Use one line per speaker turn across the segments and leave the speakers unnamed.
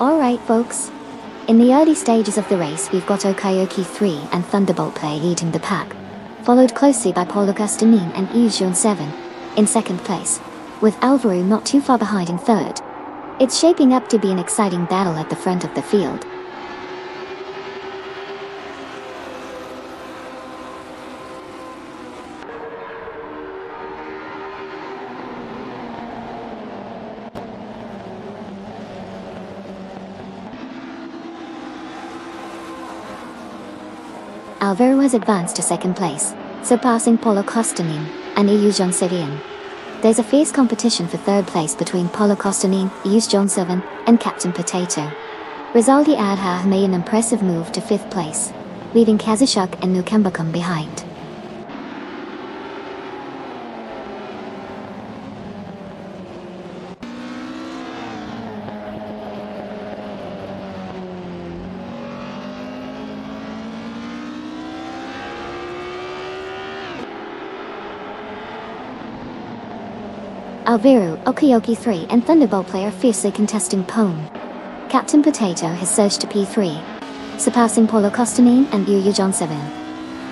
Alright folks. In the early stages of the race we've got Okayoki 3 and Thunderbolt Play leading the pack, followed closely by Paulo Castanin and Illusion 7, in second place, with Alvaro not too far behind in third. It's shaping up to be an exciting battle at the front of the field. Alvaro has advanced to second place, surpassing Paulo Castanin and Illusion Sevian. There's a fierce competition for third place between Paulo Castanin, Illusion 7, and Captain Potato. Rizaldi Adha made an impressive move to fifth place, leaving Kazushuk and Nukembacum behind. Alvaro, Okayoki 3 and Thunderbolt player fiercely contesting pole. Captain Potato has surged to P3, surpassing Paulo Castanin and Yuya John 7.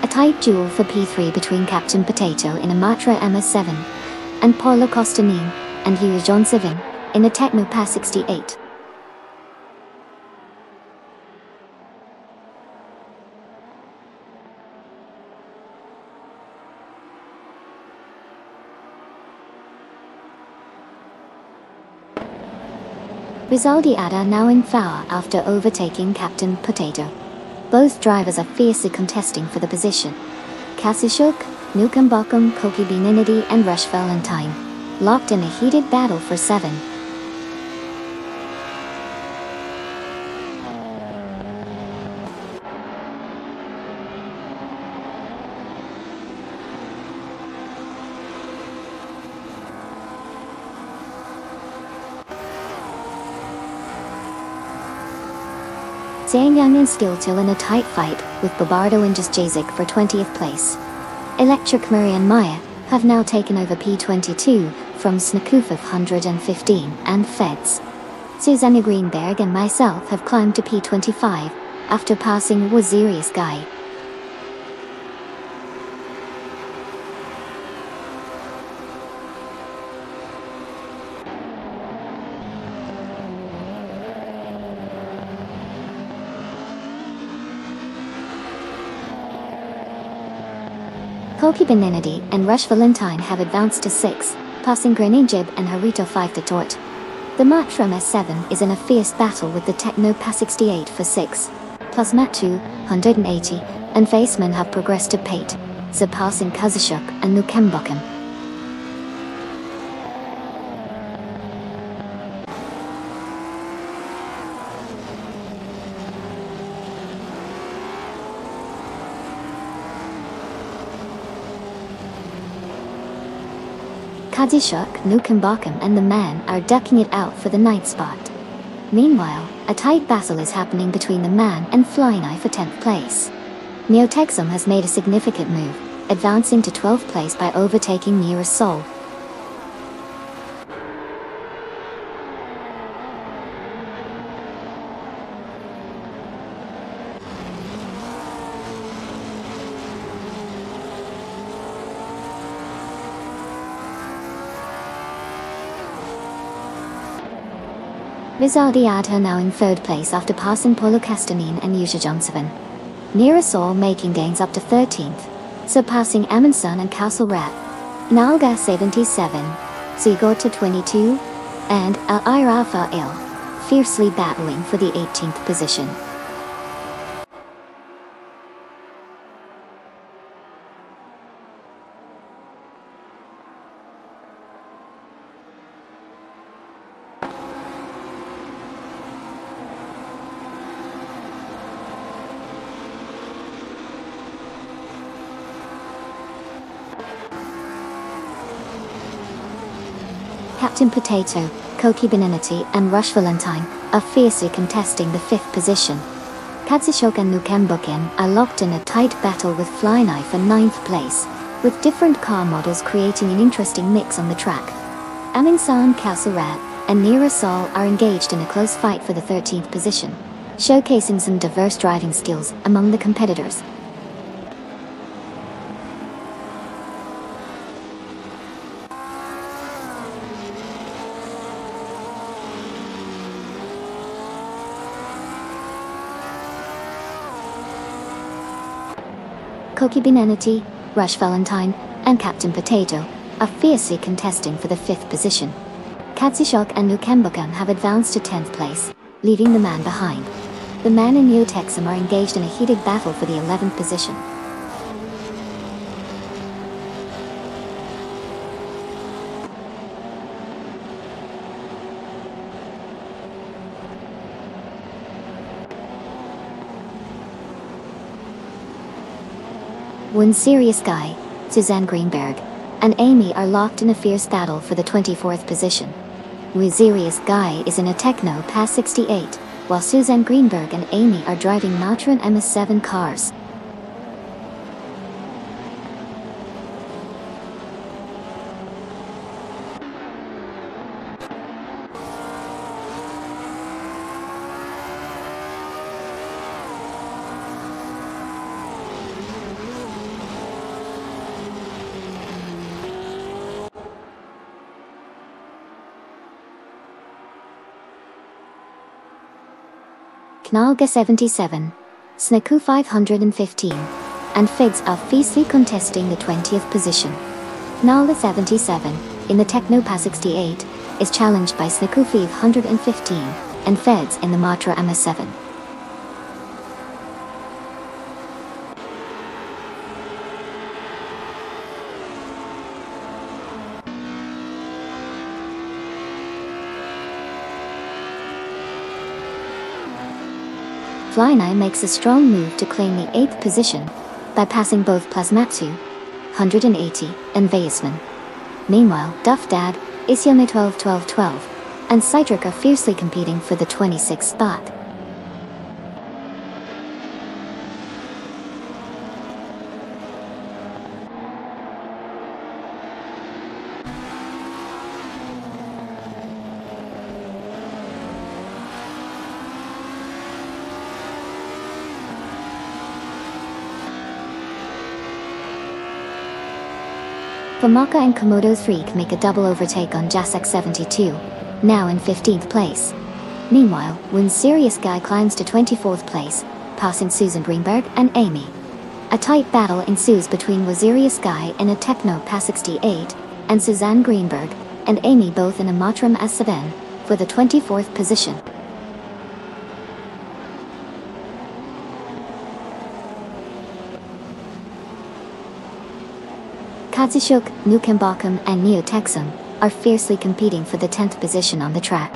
A tight duel for P3 between Captain Potato in a Matra MS7 and Paulo Castanin and Yuya John 7 in a Techno Pass 68. Rizaldi Adha now in power after overtaking Captain Potato. Both drivers are fiercely contesting for the position. Kazushuk, Nukembacum, Koki Beninity and Rush Valentine. Locked in a heated battle for 7. Zhang Yang and Skilltil in a tight fight with Babardo and Jazik for 20th place. Electric Murray and Maya have now taken over P22 from Snakufov 115 and Feds. Susanna Greenberg and myself have climbed to P25 after passing Wazirius Guy. Koki and Rush Valentine have advanced to 6, passing Grenadjib and Harito 5 to Tort. The Mark from S7 is in a fierce battle with the Techno Pass 68 for 6, plus Matu, 180, and Faceman have progressed to Pate, surpassing Kazushuk and Nukembokum. Kazushuk, Nukembakum and the man are ducking it out for the ninth spot. Meanwhile, a tight battle is happening between the man and Flyknife for 10th place. Neotexum has made a significant move, advancing to 12th place by overtaking Nearest Soul. Rizaldi Adha now in third place after passing Paulo Castanin and Yusha Johnson. Nearasol making gains up to 13th, surpassing Amundsen and Castle Rat. Nalga 77, Sigor to 22, and Al Irafa Il, fiercely battling for the 18th position. Captain Potato, Koki Beninity and Rush Valentine are fiercely contesting the fifth position. Katsushok and Nukembukin are locked in a tight battle with Flyknife for ninth place, with different car models creating an interesting mix on the track. Aminsan Kalsarat and Nira Sol are engaged in a close fight for the 13th position, showcasing some diverse driving skills among the competitors. Koki Binenity, Rush Valentine, and Captain Potato are fiercely contesting for the fifth position. Katsushok and Nukembukan have advanced to 10th place, leaving the man behind. The man and Neotexum are engaged in a heated battle for the 11th position. One serious guy, Suzanne Greenberg, and Amy are locked in a fierce battle for the 24th position. Wizirius Guy is in a Techno PAS 68, while Suzanne Greenberg and Amy are driving Matra MS7 cars. Knalga 77, Snaku 515, and Figs are fiercely contesting the 20th position. Knalga 77, in the Technopa 68, is challenged by Snaku 515, and Feds in the Matra MS7. Flynai makes a strong move to claim the 8th position, by passing both Plasmatsu, 180, and Veysman. Meanwhile, Duff Dad, Isyame 12 12 12, and Cydric are fiercely competing for the 26th spot. Famaka and Komodo 3 make a double overtake on Jasek 72, now in 15th place. Meanwhile, when Serious Guy climbs to 24th place, passing Susan Greenberg and Amy. A tight battle ensues between Wazirius Guy in a Techno PAS 68 and Suzanne Greenberg and Amy both in a Matra MS7 for the 24th position. Katsushuk, Nukembakum, and Neotexum are fiercely competing for the 10th position on the track.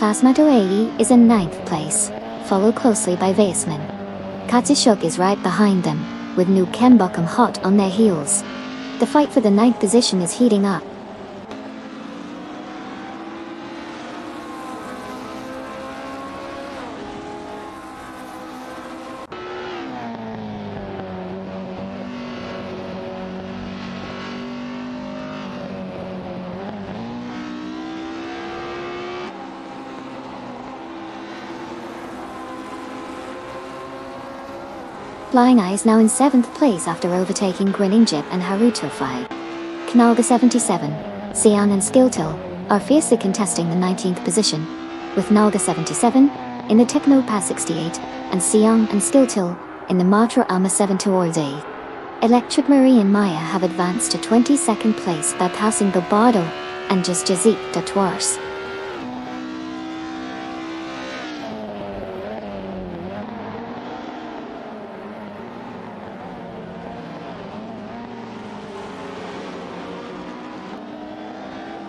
Fasmato AE is in 9th place, followed closely by Vaisman. Katsushuk is right behind them, with New hot on their heels. The fight for the 9th position is heating up, Flying Eye is now in 7th place after overtaking Grinning Jip and Haruto Five. Knalga 77, Sian and Skiltil are fiercely contesting the 19th position, with Nalga 77 in the Techno PAS 68 and Sian and Skiltil in the Matra Alma 7 towards A. Electric Marie and Maya have advanced to 22nd place by passing Bobardo and Just Jazik Datours.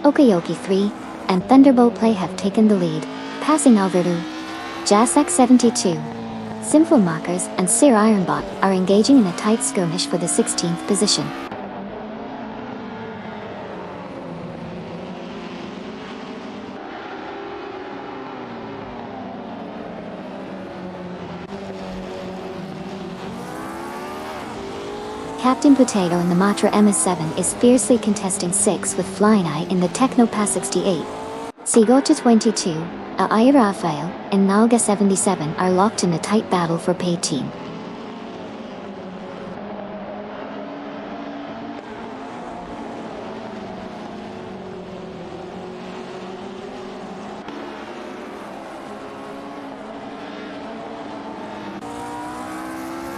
Okayoki 3 and Thunderbolt Play have taken the lead, passing Alverdu. Jasek 72. Sinful Mockers and Sir Ironbot are engaging in a tight skirmish for the 16th position. Captain Potato in the Matra MS7 is fiercely contesting 6 with Flying Eye in the Technopass 68. Sigota 22, Aya Rafael, and Nalga 77 are locked in a tight battle for P-Team.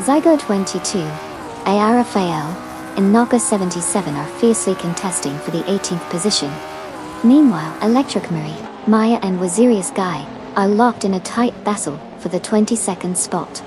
Zygo 22, Aya Rafael, and Naga 77 are fiercely contesting for the 18th position. Meanwhile, Electric Mary, Maya and Wazirius Guy are locked in a tight battle for the 22nd spot.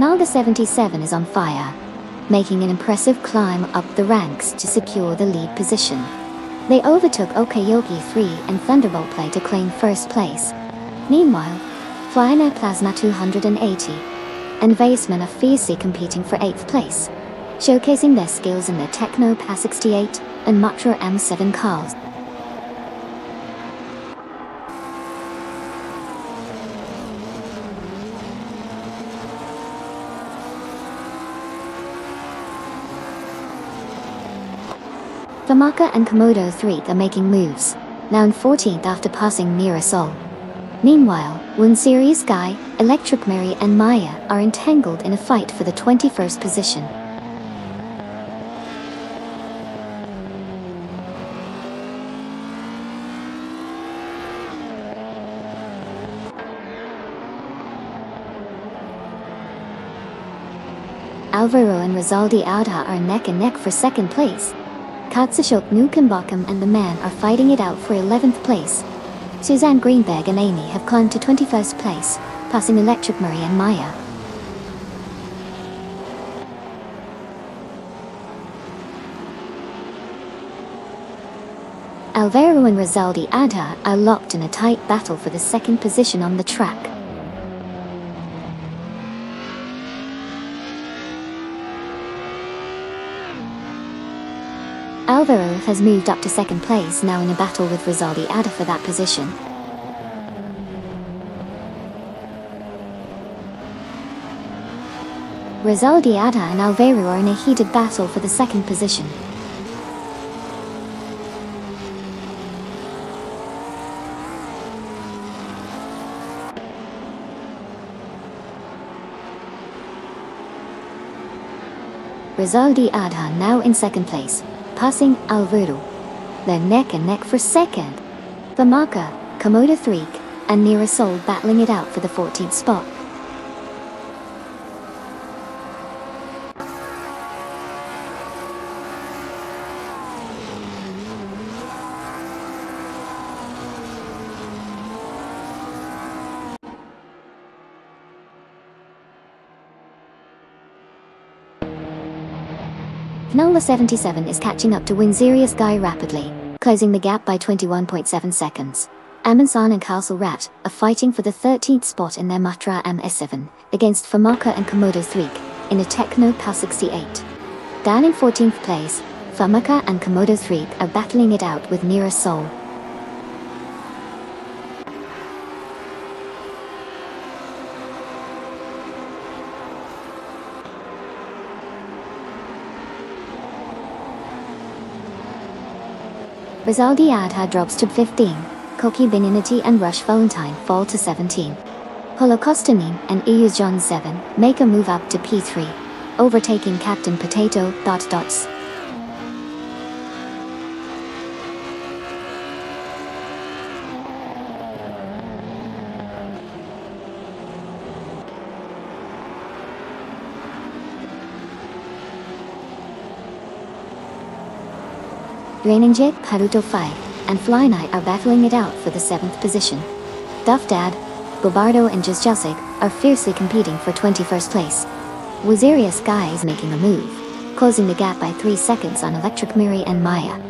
Nalga 77 is on fire, making an impressive climb up the ranks to secure the lead position. They overtook Okayogi 3 and Thunderbolt Play to claim first place. Meanwhile, Flying Plasma 280 and Vaseman are fiercely competing for 8th place, showcasing their skills in their Techno Pass 68 and Matra M7 cars. Famaka and Komodo 3 are making moves, now in 14th after passing Nira Sol. Meanwhile, One Sirius Guy, Electric Mary and Maya are entangled in a fight for the 21st position. Alvaro and Rizaldi Auda are neck and neck for second place, Katsushok Nukambakum and the man are fighting it out for 11th place. Suzanne Greenberg and Amy have climbed to 21st place, passing Electric Murray and Maya. Alvaro and Rizaldi Adha are locked in a tight battle for the second position on the track. Alvaro has moved up to second place now in a battle with Rizaldi Adha for that position. Rizaldi Adha and Alvaro are in a heated battle for the second position. Rizaldi Adha now in second place, passing Alvaro. They're neck and neck for second. Famaka, Komoda Threek, and Nira Soul battling it out for the 14th spot. Nola 77 is catching up to Winzerius Guy rapidly, closing the gap by 21.7 seconds. Amundsen and Castle Rat are fighting for the 13th spot in their Matra MS7 against Famaka and Komodo 3 in a Techno PAL 68. Down in 14th place, Famaka and Komodo 3 are battling it out with Nira Soul. Rizaldi Adha drops to 15. Koki Beninity and Rush Valentine fall to 17. Holocaustinine and EU John 7 make a move up to P3, overtaking Captain Potato. Dot dots. Raininjit, Haruto 5, and Fly Knight are battling it out for the 7th position. Duff Dad, Bobardo and Jazjasig are fiercely competing for 21st place. Wazirius Guy is making a move, closing the gap by 3 seconds on Electric Miri and Maya.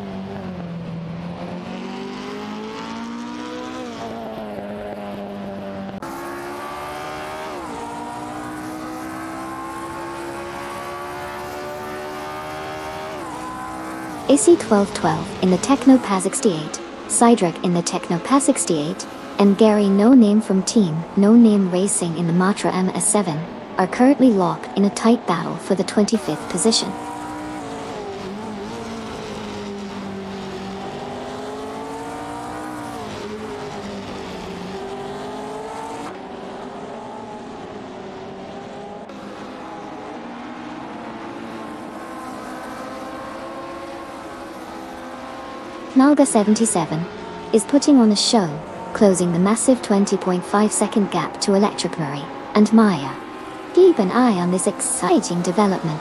AC1212 in the Tekno PA 68, Cydric in the Tekno PA 68, and Gary No Name from Team No Name Racing in the Matra MS7 are currently locked in a tight battle for the 25th position. Nalga 77 is putting on a show, closing the massive 20.5 second gap to Electric Murray and Maya. Keep an eye on this exciting development.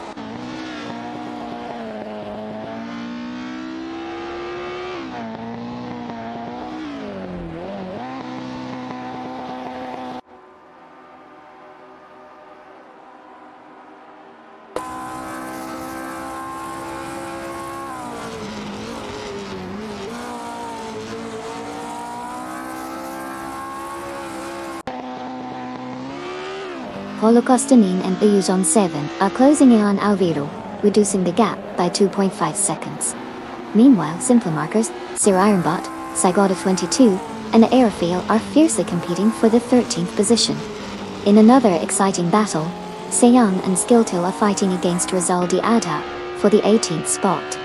Holocaustinin and Illusion 7 are closing in on Alviro, reducing the gap by 2.5 seconds. Meanwhile, Simple Markers, Sir Ironbot, Saigoda 22, and Airfield are fiercely competing for the 13th position. In another exciting battle, Seyang and Skilltil are fighting against Rizaldi Adha for the 18th spot.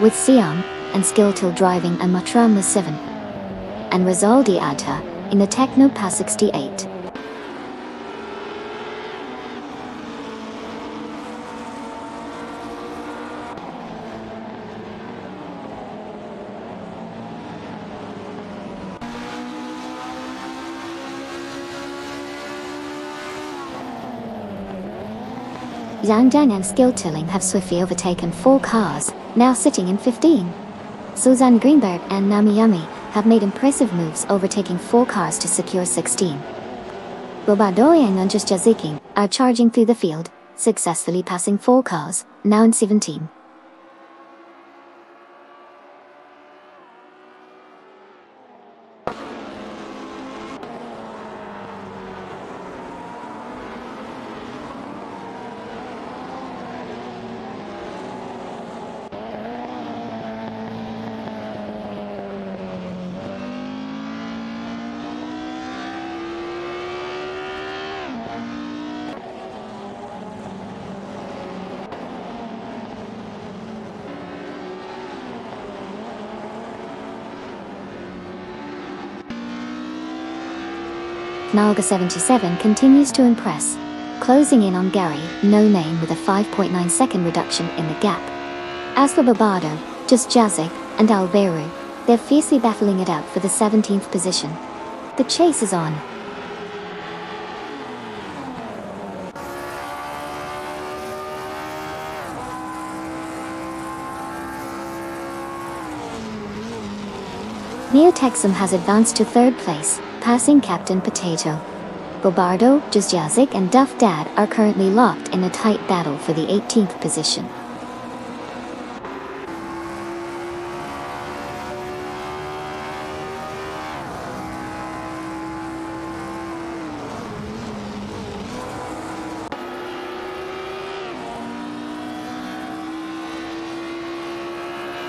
With Siam and Skilltil driving a Matrama 7 and Rizaldi Adha in the PA 68. Zhang Dang and Skilltilling have swiftly overtaken four cars, now sitting in 15. Suzanne Greenberg and Namiyami have made impressive moves overtaking four cars to secure 16. Bobadoyang and Just Jaziking are charging through the field, successfully passing four cars, now in 17. Nalga 77 continues to impress, closing in on Gary, no name with a 5.9 second reduction in the gap. As for Babado, Just Jazik, and Alberu, they're fiercely battling it out for the 17th position. The chase is on. Neo Texum has advanced to third place, passing Captain Potato. Bobardo, Jazjazik and Duff Dad are currently locked in a tight battle for the 18th position.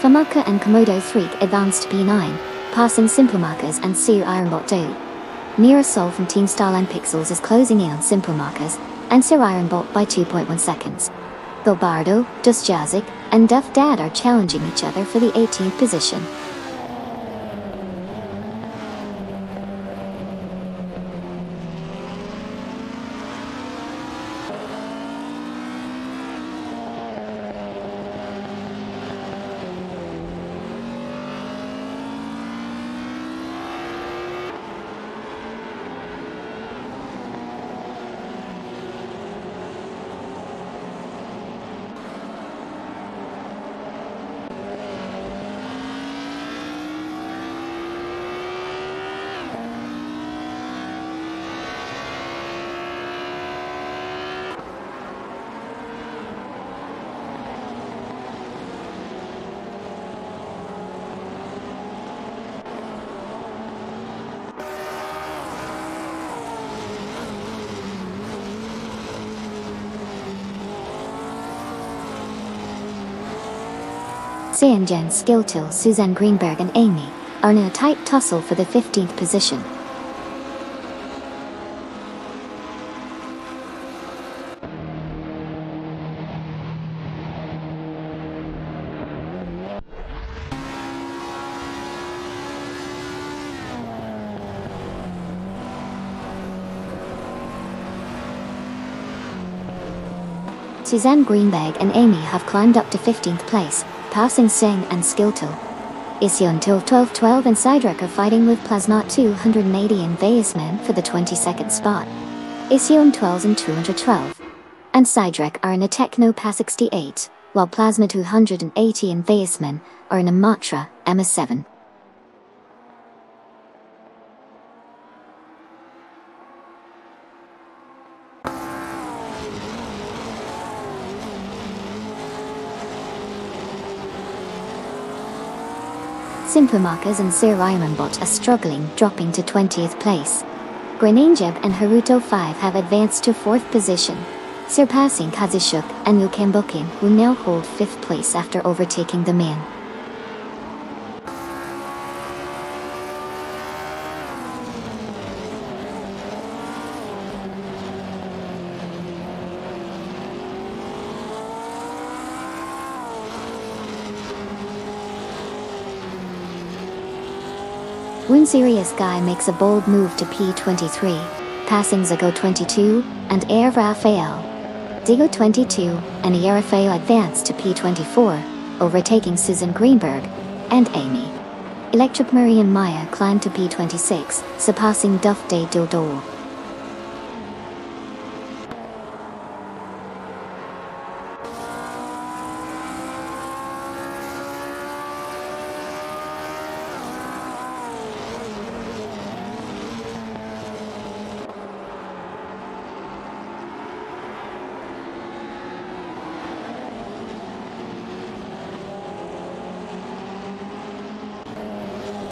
Famaka and Komodo 3 advanced P9, passing Simple Markers and Sue Ironbot 2. Mira Sol from Team Starline Pixels is closing in on Simple Markers and Sir Ironbot by 2.1 seconds. Bilbardo, Just Jazik, and Duff Dad are challenging each other for the 18th position. Saenjen Skiltil, Suzanne Greenberg and Amy are in a tight tussle for the 15th position. Suzanne Greenberg and Amy have climbed up to 15th place, passing Singh and Skiltil. Ision till 1212 and Sidrek are fighting with Plasnot 280 and Vayasman for the 22nd spot. Ision 12 and 212. And Sidrek are in a Techno PA 68, while Plasma 280 and Vayasman are in a Matra MS7. Simplemakas and Sir Bot are struggling, dropping to 20th place. Grenangeb and Haruto 5 have advanced to 4th position, surpassing Kazushuk and Yukembokin who now hold 5th place after overtaking the man. One serious guy makes a bold move to P23, passing Zago 22 and Air Rafael. Digo 22 and Air Rafael advance to P24, overtaking Susan Greenberg and Amy. Electric Marie and Maya climb to P26, surpassing Duff Day Dildor.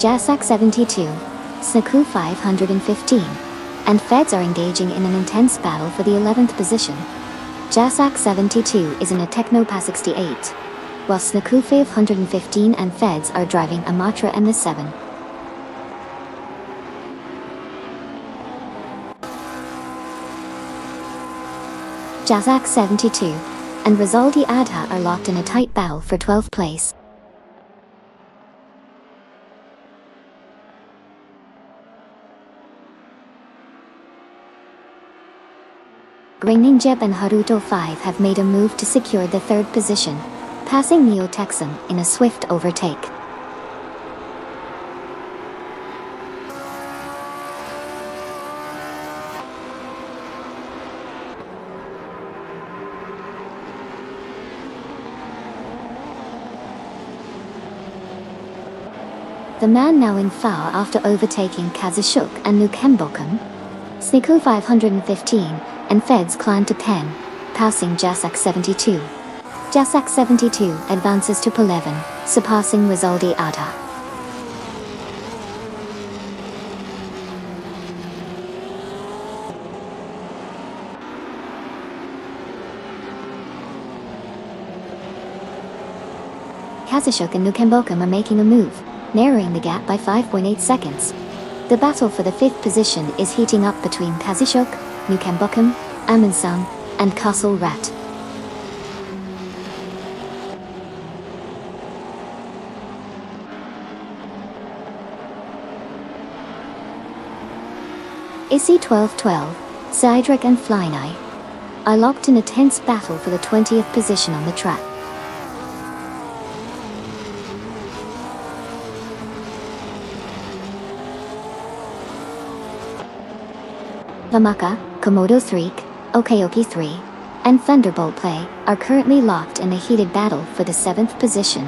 Jasak 72, Saku 515, and Feds are engaging in an intense battle for the 11th position. Jasak 72 is in a Techno PA 68, while Snaku 515 and Feds are driving a Matra MS7. Jazak 72 and Rizaldi Adha are locked in a tight battle for 12th place. Greninjeb and Haruto 5 have made a move to secure the third position, passing Neo Texum in a swift overtake. The man now in foul after overtaking Kazushuk and Nukembokum. Sniku 515 and Feds climb to 10, passing Jasak 72. Jasak 72 advances to P11, surpassing Rizaldi Adha. Kazushuk and Nukembokum are making a move, narrowing the gap by 5.8 seconds. The battle for the fifth position is heating up between Kazushuk, Nukembokum, Amundsen, and Castle Rat. ISI 1212, Cydric and Flynai are locked in a tense battle for the 20th position on the track. Lamaka, Komodo 3, Okayoki 3, and Thunderbolt Play are currently locked in a heated battle for the 7th position.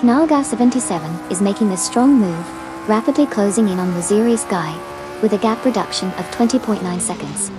Knalga 77 is making a strong move, rapidly closing in on Waziri's Guy, with a gap reduction of 20.9 seconds.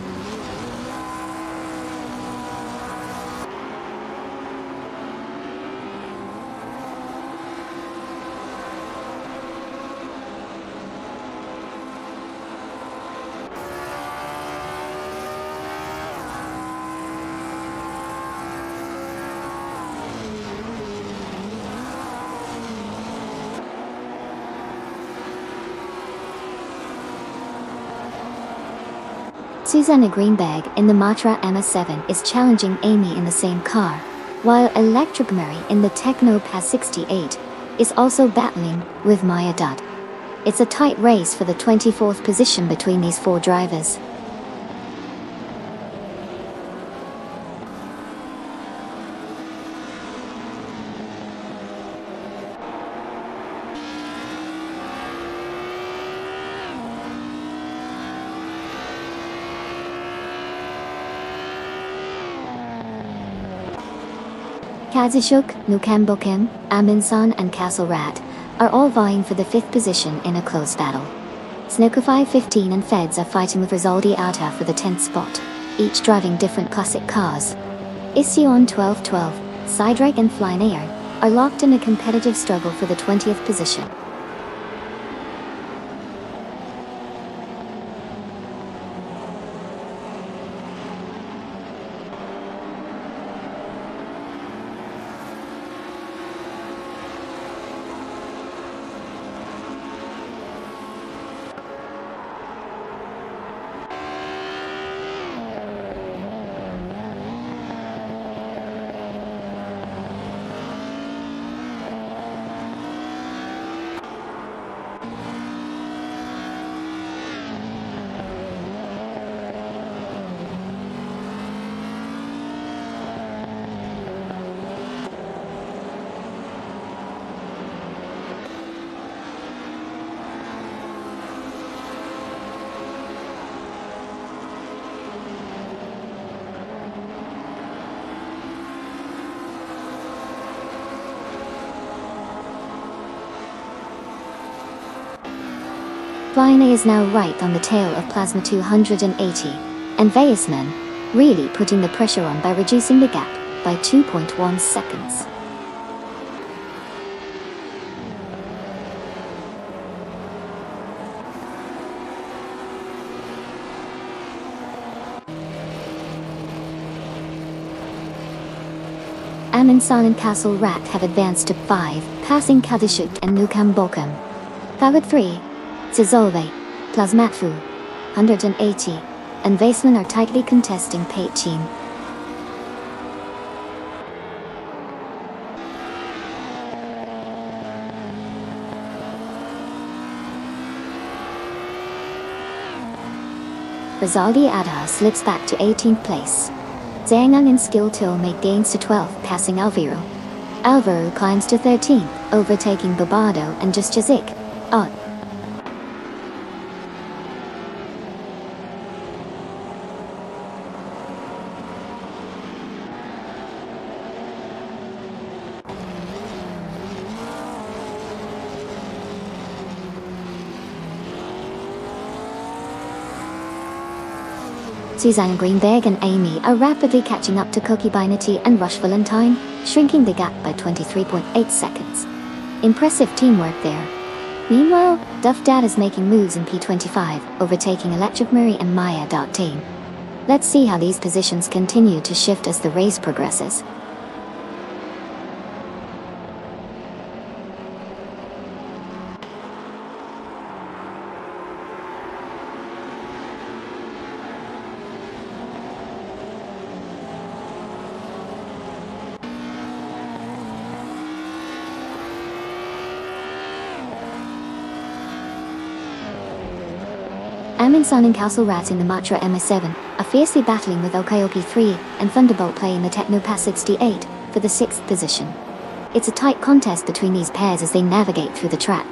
Susanna Greenberg in the Matra MA7 is challenging Amy in the same car, while Electric Mary in the Tekno PAS 68 is also battling with Maya Dutt. It's a tight race for the 24th position between these four drivers. Kazishuk, Nukambokim, Amundsen and Castle Rat are all vying for the fifth position in a close battle. Snooker 15 and Feds are fighting with Rizaldi Auta for the 10th spot, each driving different classic cars. Ision 1212, Sidrake and Flynair are locked in a competitive struggle for the 20th position. Flyna is now right on the tail of Plasma 280, and Weissman, really putting the pressure on by reducing the gap by 2.1 seconds. Amundsen and Castle Rat have advanced to 5, passing Kadishuk and Nukam Bokum. Powered 3, Zizolve, Plasmatfu, 180, and Weissman are tightly contesting Team. Rizaldi Adha slips back to 18th place. Zhang and Skill Till make gains to 12th, passing Alvaro. Alvaro climbs to 13th, overtaking Bobado and Just Jazik. Odd. Susanne Greenberg and Amy are rapidly catching up to Cookie Binety and Rush Valentine, shrinking the gap by 23.8 seconds. Impressive teamwork there. Meanwhile, Duff Dad is making moves in P25, overtaking Electric Murray and Maya. Team. Let's see how these positions continue to shift as the race progresses. Amundsen and Castle Rat in the Matra MA7 are fiercely battling with Okayoki 3 and Thunderbolt Play in the Technopass 68 for the 6th position. It's a tight contest between these pairs as they navigate through the track.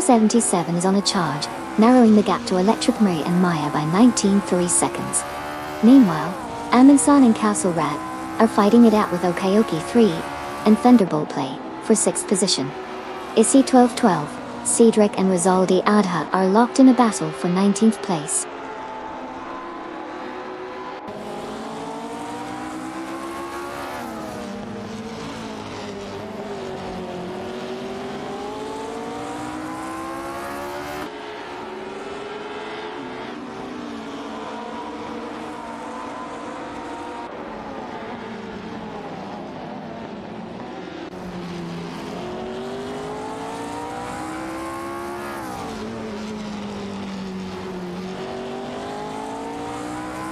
Now 77 is on a charge, narrowing the gap to Electric Murray and Maya by 19.3 seconds. Meanwhile, Amundsen and Castle Rat are fighting it out with Okayoki 3 and Thunderbolt Play for 6th position. Issy 1212, Cedric and Rizaldi Adha are locked in a battle for 19th place.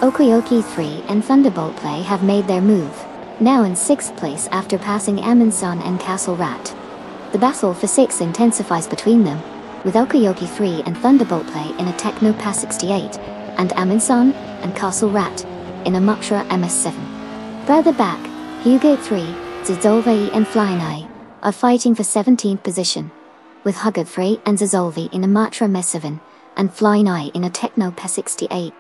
Okayoki 3 and Thunderbolt Play have made their move, now in 6th place after passing Amundsen and Castle Rat. The battle for 6 intensifies between them, with Okayoki 3 and Thunderbolt Play in a Techno Pass 68, and Amundsen and Castle Rat in a Matra MS7. Further back, Hugo 3, Zizolvi and Eye are fighting for 17th position, with Hugger 3 and Zizolvi in a Matra MS7 and Eye in a Techno Pass 68.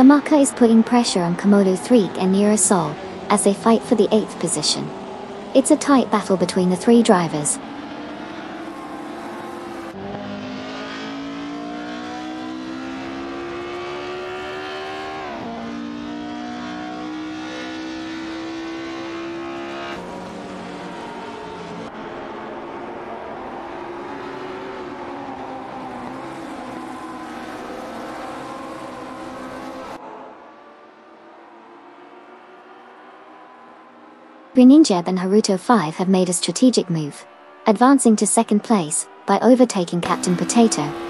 FAMACA is putting pressure on Komodo 3 and Neurosol as they fight for the 8th position. It's a tight battle between the three drivers, Greninja and Haruto 5 have made a strategic move, advancing to second place by overtaking Captain Potato.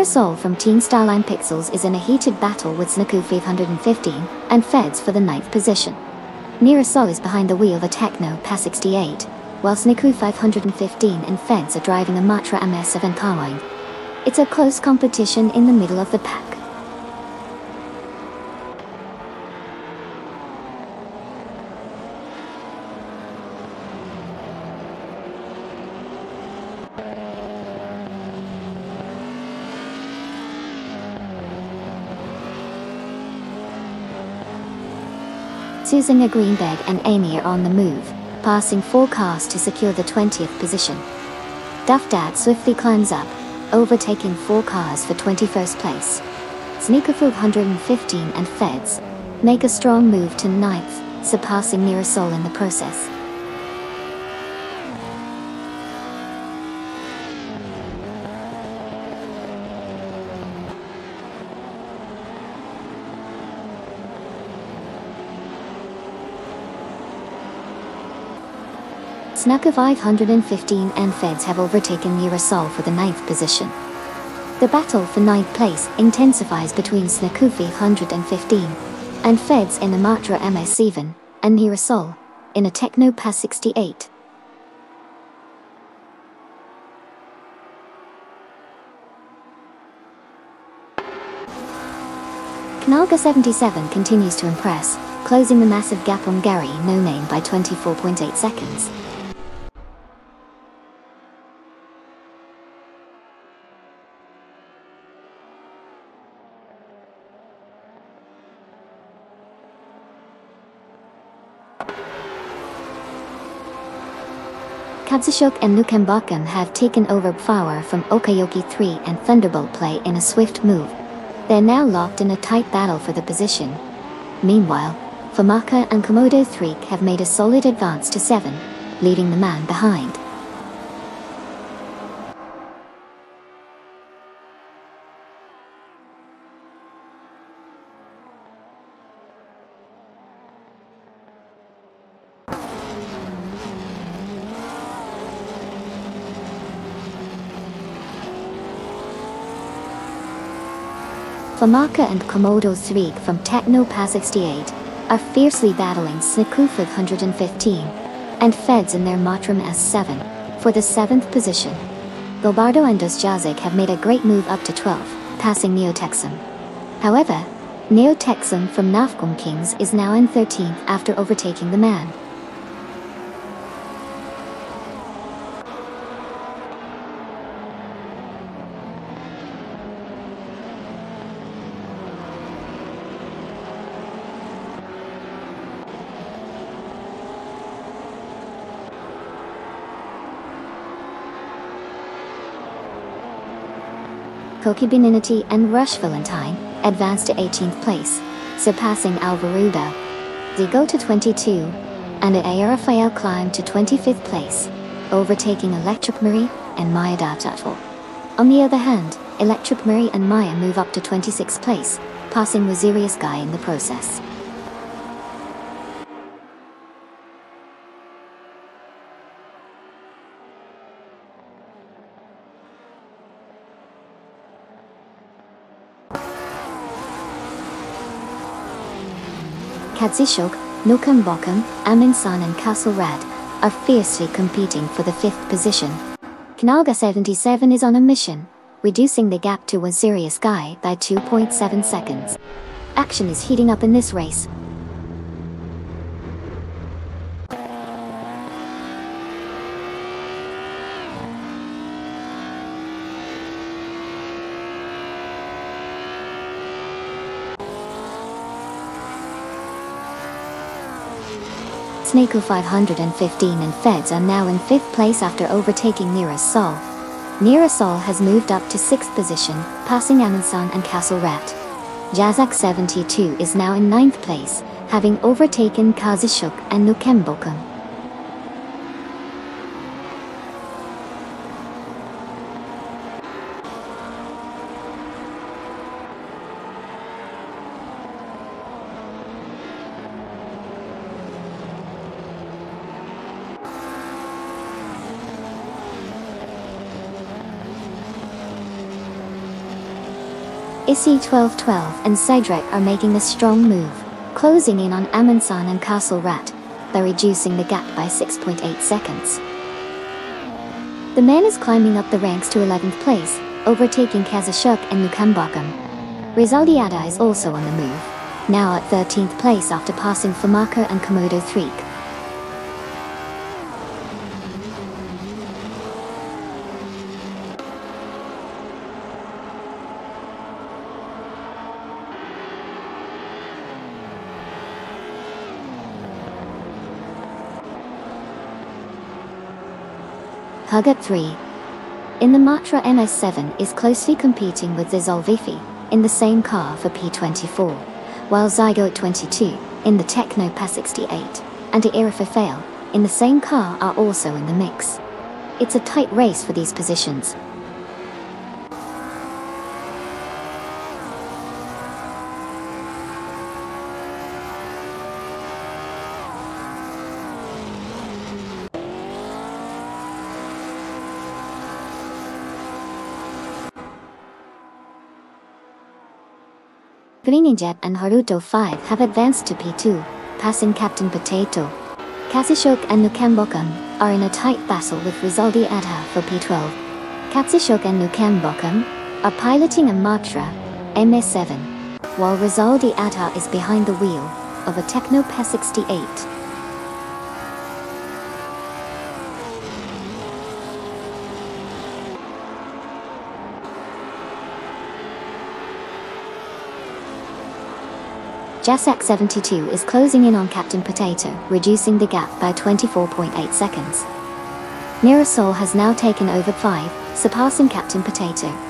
Neurosol from Team Starline Pixels is in a heated battle with Snaku 515 and Feds for the ninth position. Neurosol is behind the wheel of a Techno Pass 68, while Snaku 515 and Feds are driving a Matra MS7 Carmine. It's a close competition in the middle of the pack. Susan Greenberg and Amy are on the move, passing four cars to secure the 20th position. Duff Dad swiftly climbs up, overtaking four cars for 21st place. Sneakerfoot 115 and Feds make a strong move to 9th, surpassing Neurosol in the process. Snuka 515 and Feds have overtaken Neurosol for the ninth position. The battle for ninth place intensifies between Snakufi 115 and Feds in the Matra MS7 and Neurosol in a Techno Pass 68. Knalga 77 continues to impress, closing the massive gap on Gary No Name by 24.8 seconds. Katsushok and Nukembakan have taken over power from Okayoki 3 and Thunderbolt play in a swift move. They're now locked in a tight battle for the position. Meanwhile, Famaka and Komodo 3 have made a solid advance to 7, leaving the man behind. Famaka and Komodo 3 from Techno Pass 68 are fiercely battling Snikufa 115 and Feds in their Matra MS7 for the 7th position. Gobardo and Dosjazik have made a great move up to 12, passing Neotexum. However, Neotexum from Nafgum Kings is now in 13th after overtaking the man. Kokibinity and Rush Valentine advanced to 18th place, surpassing Alvaruda. They go to 22, and Aya Rafael climbed to 25th place, overtaking Electric Marie and Maya Datatl. On the other hand, Electric Marie and Maya move up to 26th place, passing Wazirius Guy in the process. Katsishok, Nukem Bokum, Aminsan and Castle Rad are fiercely competing for the fifth position. Kanaga 77 is on a mission, reducing the gap to Wazirius Guy by 2.7 seconds. Action is heating up in this race, Snako 515 and Feds are now in 5th place after overtaking Nira Sol. Nira Sol has moved up to 6th position, passing Amansan and Castle Rat. Jazak 72 is now in 9th place, having overtaken Kazishuk and Nukembokum. Issy 1212 and Cedric are making a strong move, closing in on Amansan and Castle Rat, by reducing the gap by 6.8 seconds. The man is climbing up the ranks to 11th place, overtaking Kazashuk and Nukambakam. Rizaldi Adha is also on the move, now at 13th place after passing Famaka and Komodo 3. Hugat 3. In the Matra MS7 is closely competing with the Zolvifi, in the same car for P24, while Zygote 22, in the Techno PAS 68, and the Fail, in the same car are also in the mix. It's a tight race for these positions, Greninja and Haruto 5 have advanced to P2, passing Captain Potato. Katsushok and Nukambokam are in a tight battle with Rizaldi Adha for P12. Katsushok and Nukambokam are piloting a Matra MS7, while Rizaldi Adha is behind the wheel of a Techno P68. Jasak 72 is closing in on Captain Potato, reducing the gap by 24.8 seconds. Mirasol has now taken over 5, surpassing Captain Potato.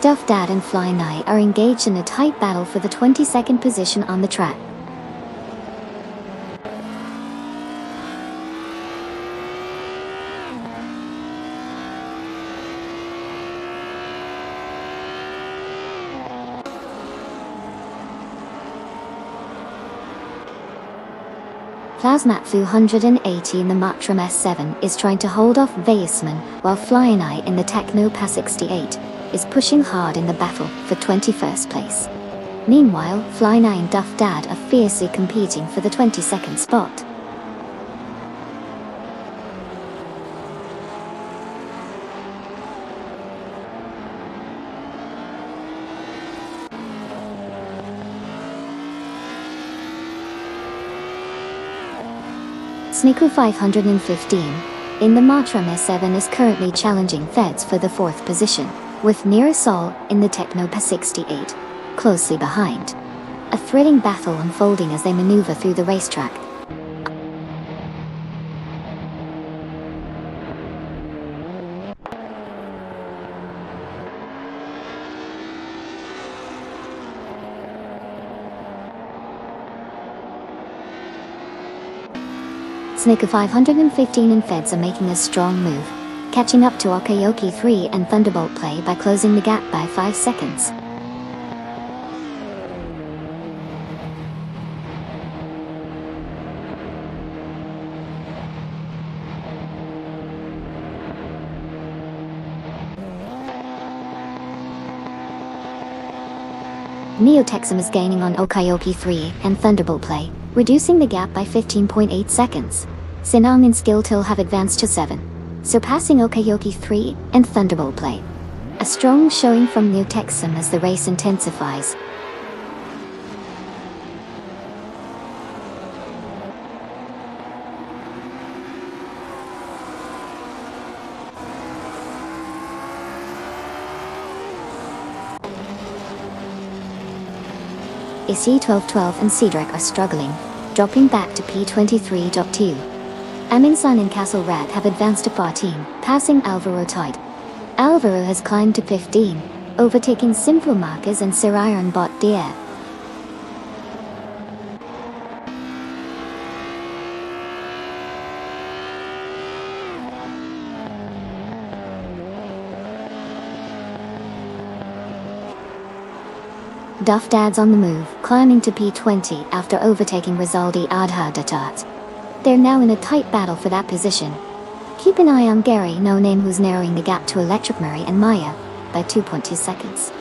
Duff Dad and Fly Knight are engaged in a tight battle for the 22nd position on the track. Plasmat 180 in the Matra MS7 is trying to hold off Vayasman while Flying Eye in the Techno PAS 68 is pushing hard in the battle for 21st place. Meanwhile, Fly 9 Duff Dad are fiercely competing for the 22nd spot. Sniku 515 in the Matra MS7 is currently challenging Feds for the fourth position, with Neerasol in the Techno P68 closely behind. A thrilling battle unfolding as they maneuver through the racetrack. Snicker 515 and Feds are making a strong move, catching up to Okayoki 3 and Thunderbolt Play by closing the gap by 5 seconds. Neotexum is gaining on Okayoki 3 and Thunderbolt Play, reducing the gap by 15.8 seconds. Sinong and Skilltil have advanced to 7, surpassing Okayoki 3 and Thunderbolt Play. A strong showing from Neotexum as the race intensifies. AC1212 and Cedric are struggling, dropping back to P23.2. Aminsan and Castle Rat have advanced to 14, passing Alvaro Tide. Alvaro has climbed to 15, overtaking Simple Markers and Siriron Bot Deer. Duff Dad's on the move, climbing to P20 after overtaking Rizaldi Adhadatat. They're now in a tight battle for that position. Keep an eye on Gary, no name who's narrowing the gap to Electric Murray and Maya by 2.2 seconds.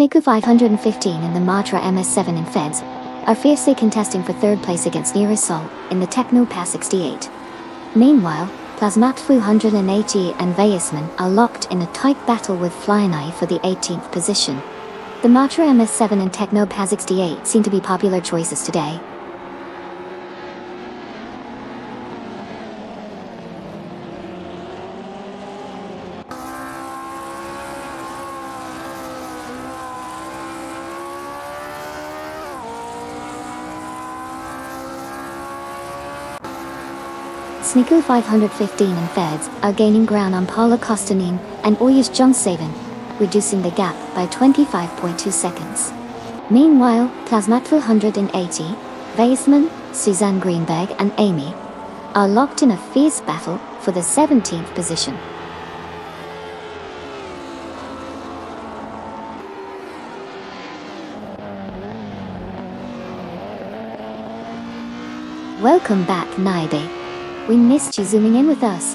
Sneaker 515 and the Matra MS7 in Feds are fiercely contesting for third place against Neerasol in the Techno Pass 68. Meanwhile, Plasmatfu 180 and Vayasman are locked in a tight battle with Flying for the 18th position. The Matra MS7 and Techno Pass 68 seem to be popular choices today, Sneaker 515 and Feds are gaining ground on Paula Kostanin and Oyas Jungsaven, reducing the gap by 25.2 seconds. Meanwhile, Plasmat 180, Weisman, Suzanne Greenberg and Amy are locked in a fierce battle for the 17th position. Welcome back, Naibe. We missed you zooming in with us.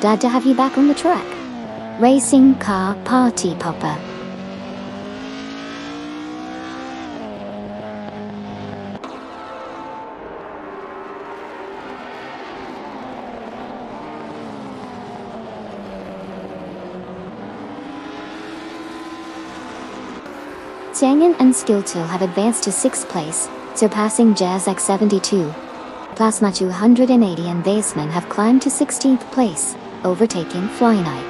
Glad to have you back on the track. Racing Car Party Popper. Tianyan and Skilltil have advanced to 6th place, surpassing Jazz X72. Plasma 280 and Baseman have climbed to 16th place, overtaking Flynai.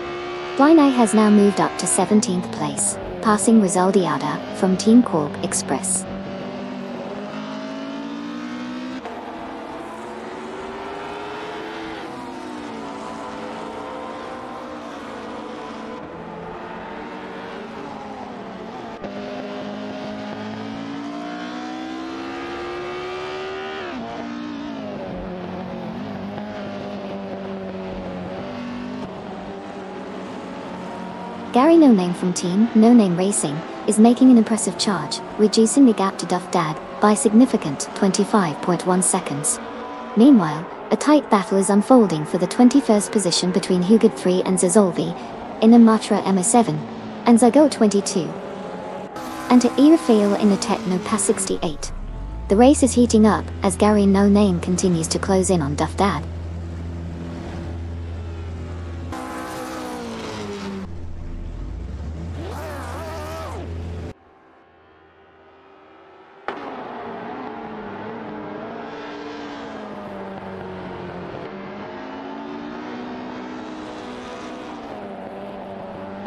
Flynai has now moved up to 17th place, passing Rizaldi Adha from Team Corp Express. Gary No Name from Team No Name Racing is making an impressive charge, reducing the gap to Duff Dad by significant 25.1 seconds. Meanwhile, a tight battle is unfolding for the 21st position between Hugad 3 and Zazolvi in the Matra MS7 and Zago 22 and to Irafale in the Techno Pass 68. The race is heating up as Gary No Name continues to close in on Duff Dad.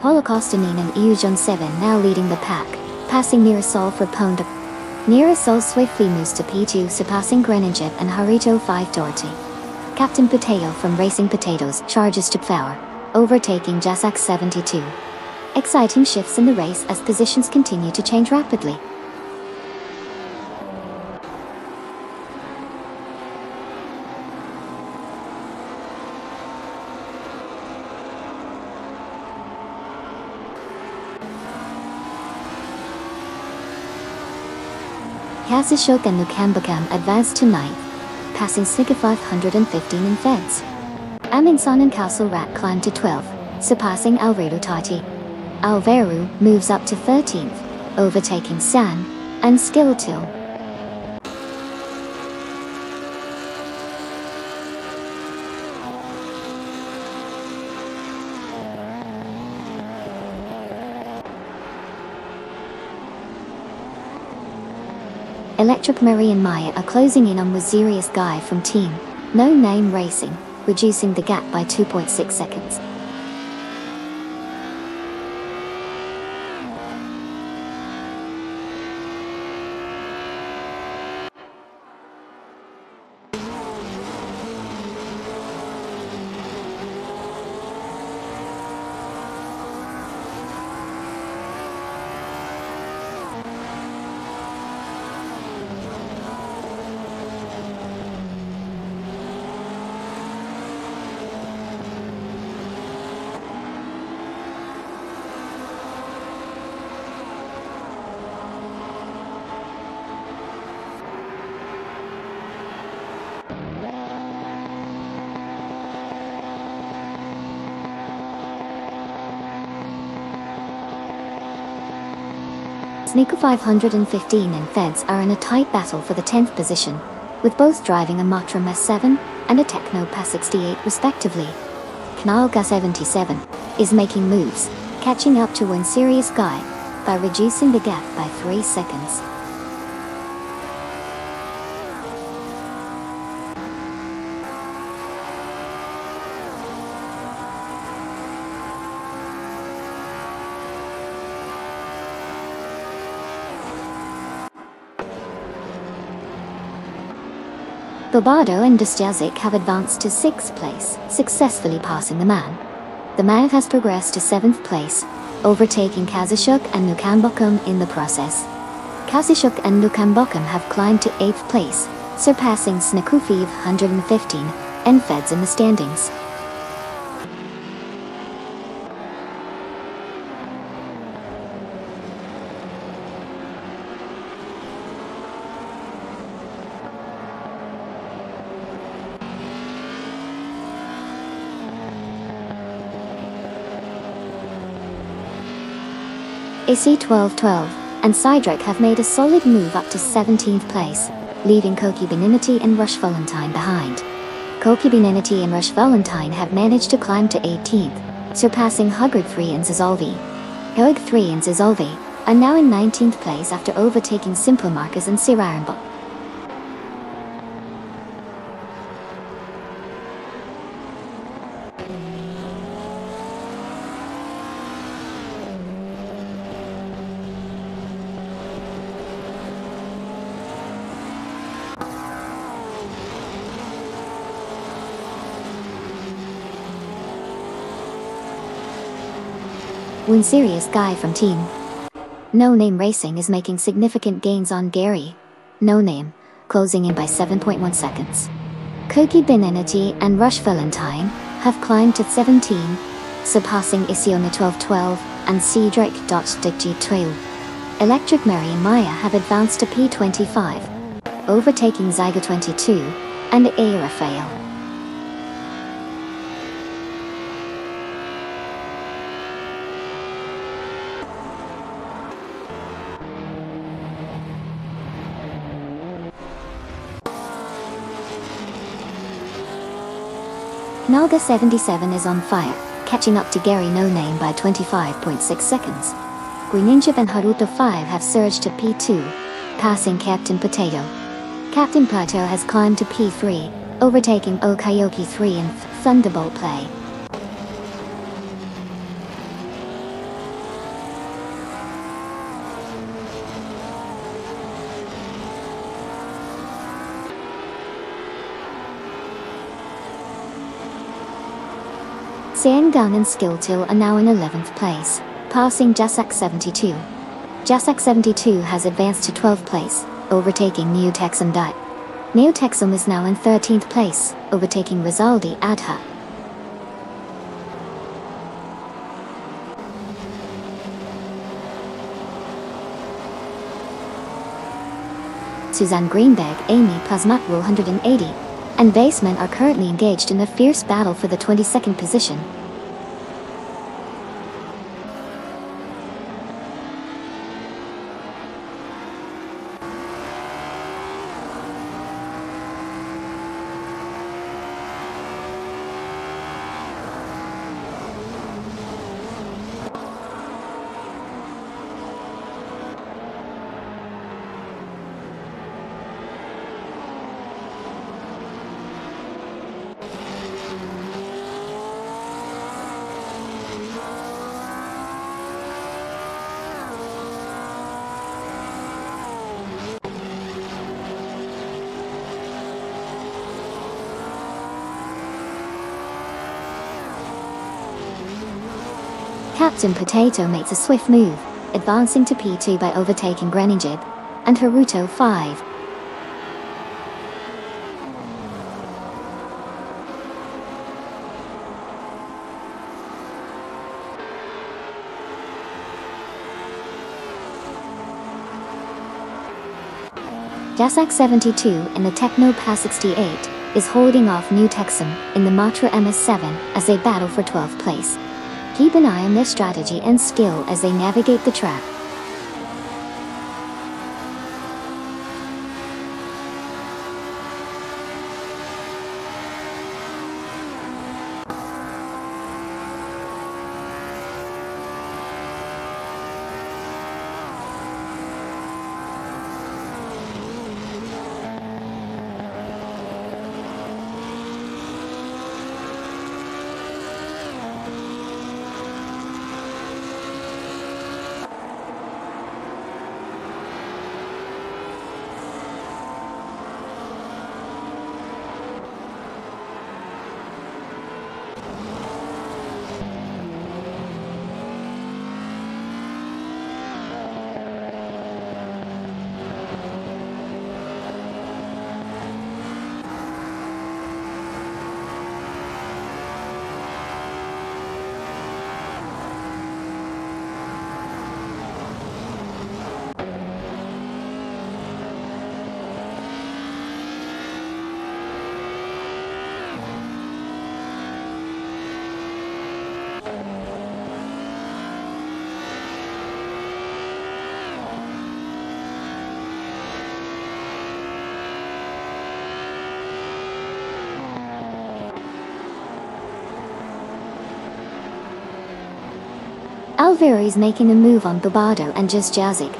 Paulo Kostanin and Eugen 7 now leading the pack, passing Mirasol for Ponda. Mirasol swiftly moves to P2 surpassing Greninjip and Harito 5 Doherty. Captain Potato from Racing Potatoes charges to power, overtaking Jasak 72. Exciting shifts in the race as positions continue to change rapidly. Kazashok and Nukambakam advanced to ninth, passing Sika 515 in fence. Aminson and Castle Rat climbed to 12th, surpassing Alvaro Tati. Alveru moves up to 13th, overtaking San and Skeletil. Electric Murray and Maya are closing in on Wazirius Guy from Team No Name Racing, reducing the gap by 2.6 seconds. Sneaker 515 and Feds are in a tight battle for the 10th position, with both driving a Matra S7 and a Techno Pass 68 respectively. Knalga 77 is making moves, catching up to one serious guy by reducing the gap by 3 seconds. Bobado and Dustyazik have advanced to 6th place, successfully passing the man. The man has progressed to 7th place, overtaking Kazashuk and Nukambokum in the process. Kazashuk and Nukambokum have climbed to 8th place, surpassing Snakufi 115 and Feds in the standings. AC1212 and Cydric have made a solid move up to 17th place, leaving Koki Beninity and Rush Valentine behind. Koki Beninity and Rush Valentine have managed to climb to 18th, surpassing Hugard 3 and Zazolvi. Hoig 3 and Zazolvi are now in 19th place after overtaking Simple Marcus and Sirarambo. One serious guy from Team No Name Racing is making significant gains on Gary. No Name, closing in by 7.1 seconds. Koki Beninity and Rush Valentine have climbed to 17, surpassing Isiona 1212 and Cedric Digg 12. Electric Mary and Maya have advanced to P25, overtaking Zyga 22 and A. Nalga 77 is on fire, catching up to Gary No Name by 25.6 seconds. Greninja and Haruto 5 have surged to P2, passing Captain Potato. Captain Potato has climbed to P3, overtaking Okayoki 3 in Thunderbolt play. Xiangdan and Skiltil are now in 11th place, passing Jasak 72. Jasak 72 has advanced to 12th place, overtaking Neo Texum Dai. Neo Texum is now in 13th place, overtaking Rizaldi Adha. Suzanne Greenberg, Amy Plasmat 180, and Baseman are currently engaged in a fierce battle for the 22nd position. Captain Potato makes a swift move, advancing to P2 by overtaking Greninjib and Haruto 5. Jasak 72 in the Techno Pass 68 is holding off New Texum in the Matra MS7 as they battle for 12th place. Keep an eye on their strategy and skill as they navigate the track. Is making a move on Bobado and Just Jazik,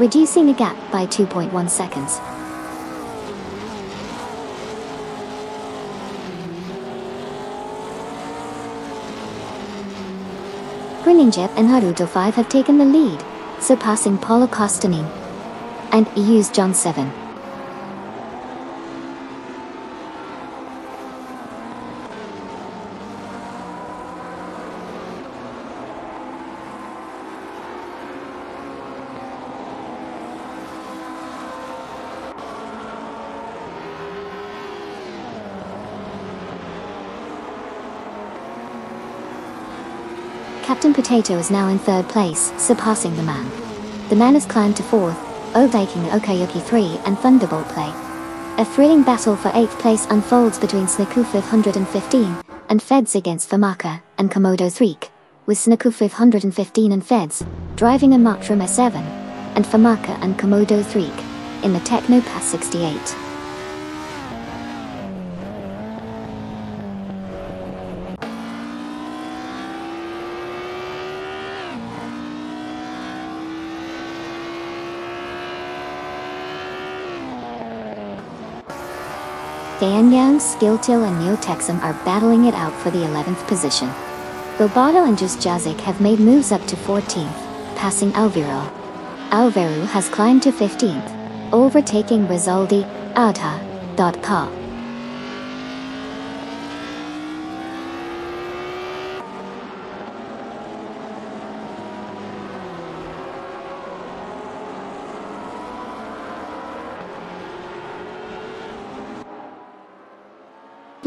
reducing the gap by 2.1 seconds. Greninja and Haruto 5 have taken the lead, surpassing Paulo Costanin and EU's John 7. Captain Potato is now in third place, surpassing the man. The man has climbed to fourth, overtaking Okayoki 3 and Thunderbolt play. A thrilling battle for 8th place unfolds between Snaku 515 and Feds against Famaka and Komodo 3, with Snaku 515 and Feds driving a Mark from S7 and Famaka and Komodo 3 in the Techno Pass 68. Ganyang, Skiltil and Neotexum are battling it out for the 11th position. Bobato and Just Jazik have made moves up to 14th, passing Alviro. Alvaro has climbed to 15th, overtaking Rizaldi, Adha, Dot.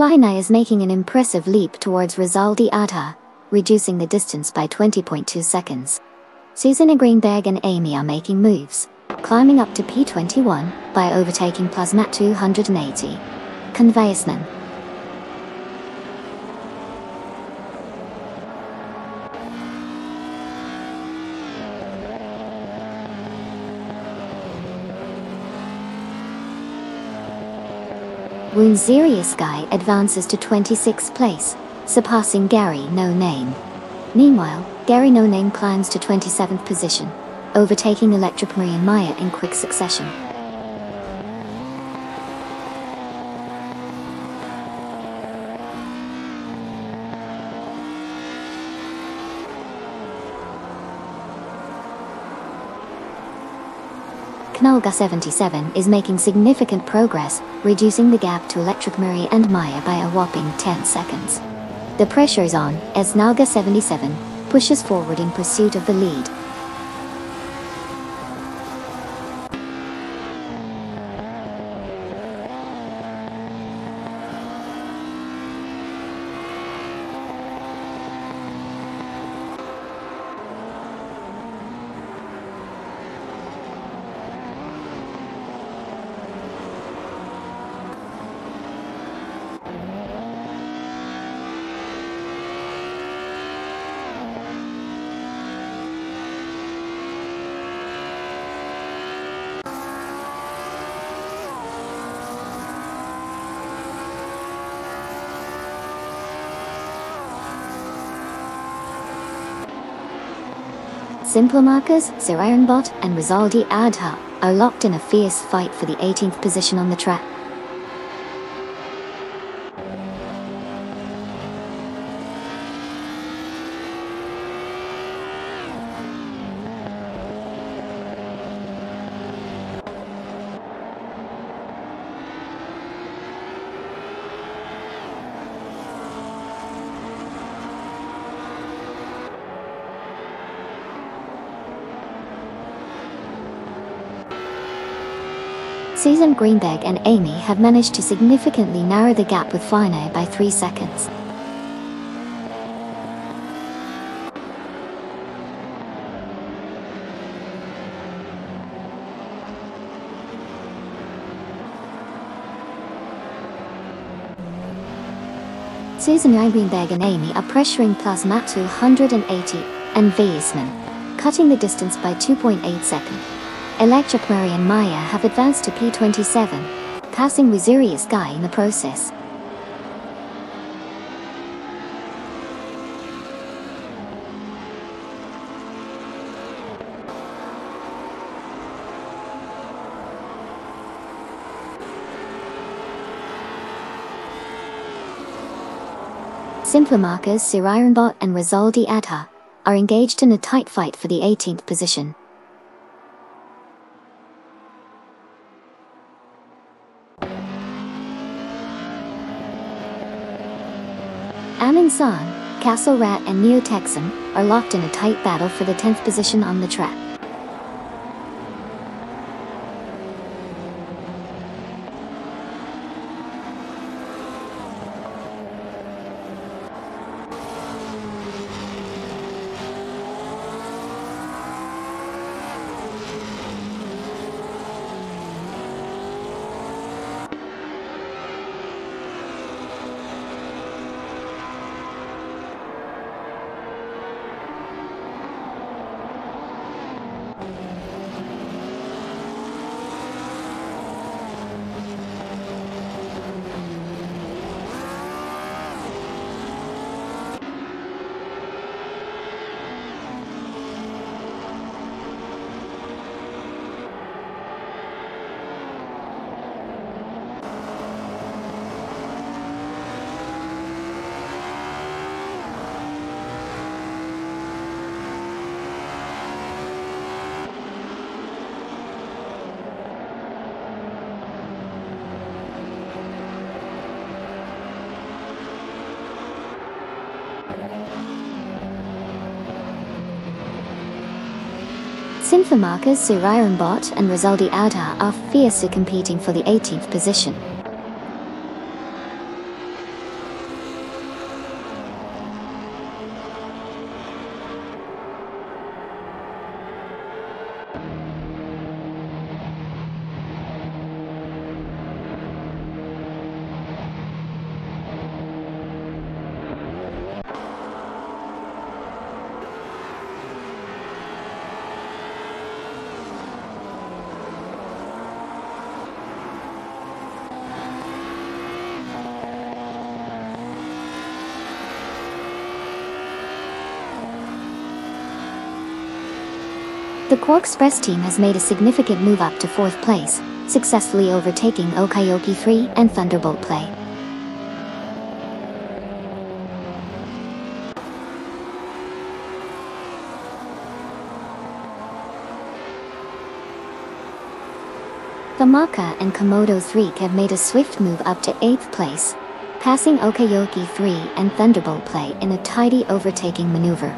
Plina is making an impressive leap towards Rizaldi Adha, reducing the distance by 20.2 seconds. Susanna Greenberg and Amy are making moves, climbing up to P21 by overtaking Plasmat 280. Conveyersman. Woonzerius Guy advances to 26th place, surpassing Gary No Name. Meanwhile, Gary No Name climbs to 27th position, overtaking Electric Marine Maya in quick succession. Knolga 77 is making significant progress, reducing the gap to Electric Murray and Maya by a whopping 10 seconds. The pressure is on as Nalga 77 pushes forward in pursuit of the lead. Simple Markers, Sirironbot, and Rizaldi Adha are locked in a fierce fight for the 18th position on the track. Susan Greenberg and Amy have managed to significantly narrow the gap with Fino by 3 seconds. Susan Greenberg and Amy are pressuring Plasmat 280 and Weisman, cutting the distance by 2.8 seconds. Electric Murray and Maya have advanced to P27, passing Wisirius Guy in the process. Simpler markers Sirironbot and Rizaldi Adha are engaged in a tight fight for the 18th position. Amin Castle Rat and Neo Texan are locked in a tight battle for the 10th position on the track. Sinfamakas Bot and Rizaldi Adha are fiercely competing for the 18th position. The Quarkxpress team has made a significant move up to 4th place, successfully overtaking Okayoki 3 and Thunderbolt Play. Famaka and Komodo 3 have made a swift move up to 8th place, passing Okayoki 3 and Thunderbolt Play in a tidy overtaking maneuver.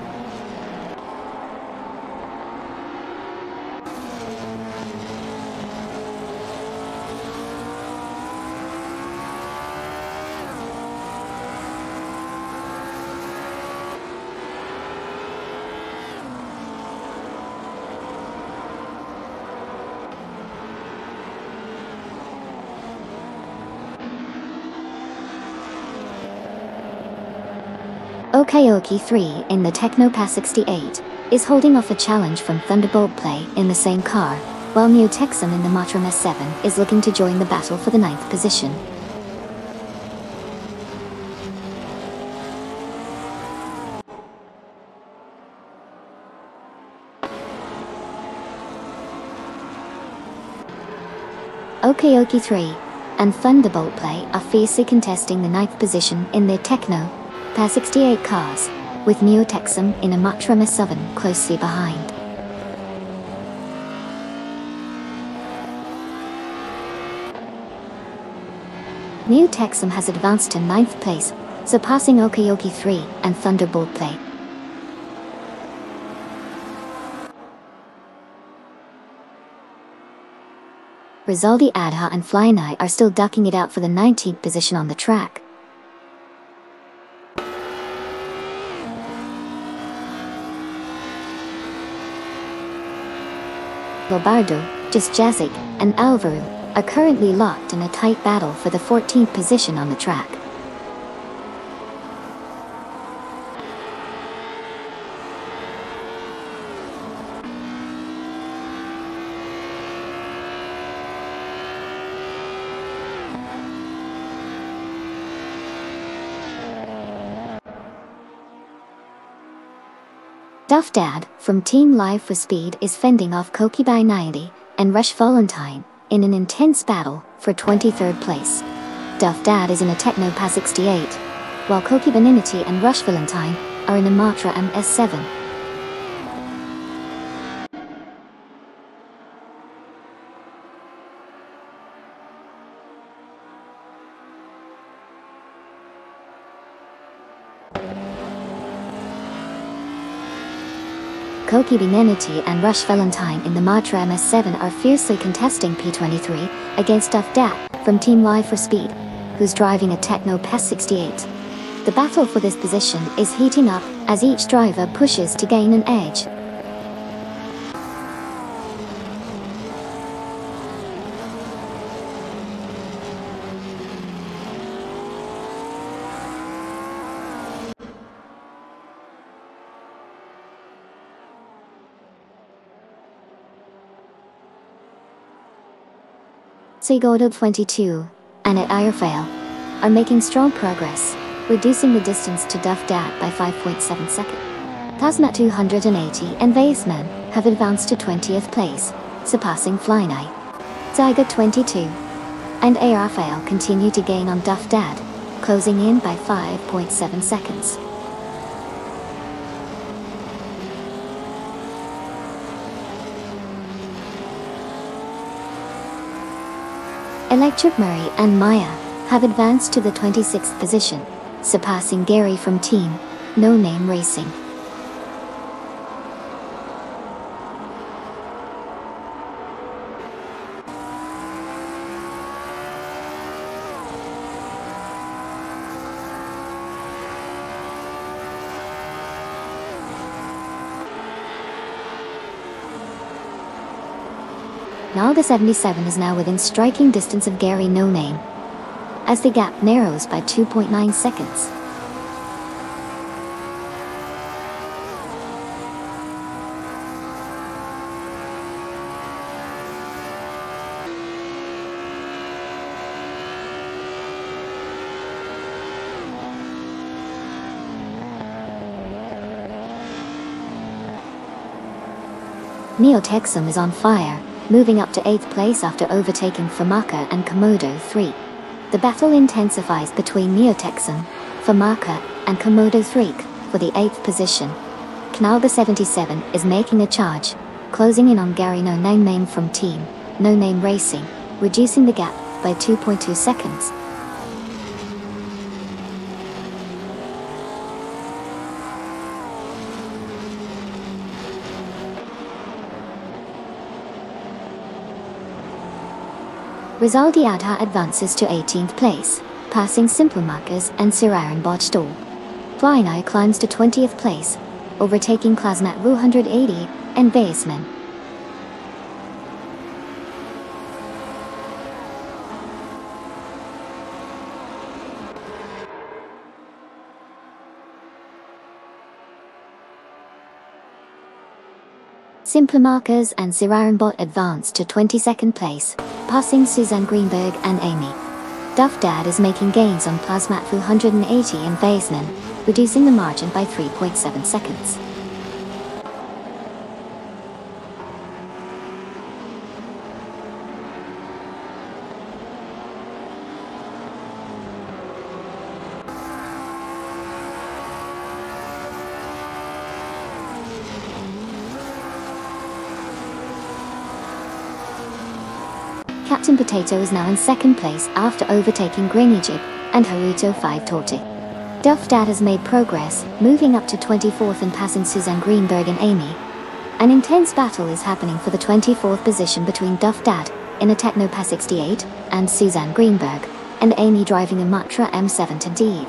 Okayoki 3 in the Technopass 68 is holding off a challenge from Thunderbolt Play in the same car, while Texum in the Matra MS7 is looking to join the battle for the ninth position. Okayoki 3 and Thunderbolt Play are fiercely contesting the ninth position in their Techno Pair 68 cars, with Neo Texum in a Matra MS7 closely behind. Neo Texum has advanced to 9th place, surpassing Okayoki 3 and Thunderbolt Play. Rizaldi Adha and Flyni are still ducking it out for the 19th position on the track. Lobardo, Jasjazik, and Alvaro are currently locked in a tight battle for the 14th position on the track. Duff Dad from Team Live for Speed is fending off Kokibai 90 and Rush Valentine in an intense battle for 23rd place. Duff Dad is in a Technopass 68, while Kokibaninity and Rush Valentine are in a Matra MS7. Koki Benenity and Rush Valentine in the Matra MS7 are fiercely contesting P23 against Duff Dat from Team Live for Speed, who's driving a Technopass 68. The battle for this position is heating up as each driver pushes to gain an edge. Seagodo 22 and at Airfail are making strong progress, reducing the distance to Duff Dat by 5.7 seconds. Tasmat 280 and Vaisman have advanced to 20th place, surpassing Flynight. Zyga 22 and Airfail continue to gain on Duff Dad, closing in by 5.7 seconds. Electric Murray and Maya have advanced to the 26th position, surpassing Gary from Team No Name Racing. The 77 is now within striking distance of Gary No Name. As the gap narrows by 2.9 seconds. Neo Texum is on fire, moving up to 8th place after overtaking Famaka and Komodo 3. The battle intensifies between Neo Texum, Famaka, and Komodo 3 for the 8th position. The 77 is making a charge, closing in on Gary No Name from Team No Name Racing, reducing the gap by 2.2 seconds. Rizaldi Adha advances to 18th place, passing Simple Markers and Siraran Botchtor. Flying climbs to 20th place, overtaking Klasmat 180 and Baseman. Simple Markers and Siraranbot advance to 22nd place, passing Suzanne Greenberg and Amy. Duff Dad is making gains on Plasmat 180 and Baseman, reducing the margin by 3.7 seconds. Potato is now in second place after overtaking Greenijib and Haruto 5 Torte. Duff Dad has made progress, moving up to 24th and passing Suzanne Greenberg and Amy. An intense battle is happening for the 24th position between Duff Dad, in a Technopa 68, and Suzanne Greenberg, and Amy driving a Matra M7 to D.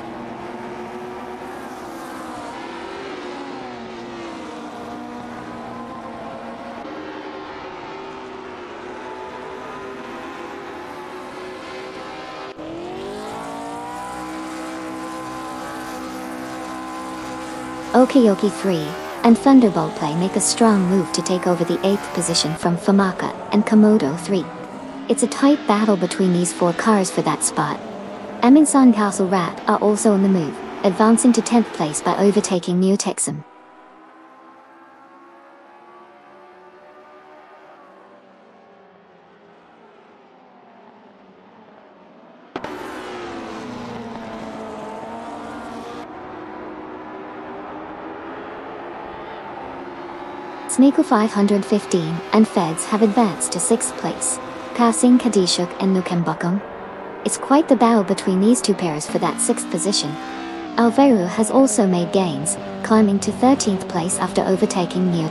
Okayoki 3 and Thunderbolt Play make a strong move to take over the 8th position from Famaka and Komodo 3. It's a tight battle between these four cars for that spot. Eminson Castle Rat are also on the move, advancing to 10th place by overtaking Neo Texum. 515 and Feds have advanced to 6th place, passing Kadishuk and Nukembukung. It's quite the battle between these two pairs for that 6th position. Alvaro has also made gains, climbing to 13th place after overtaking Neo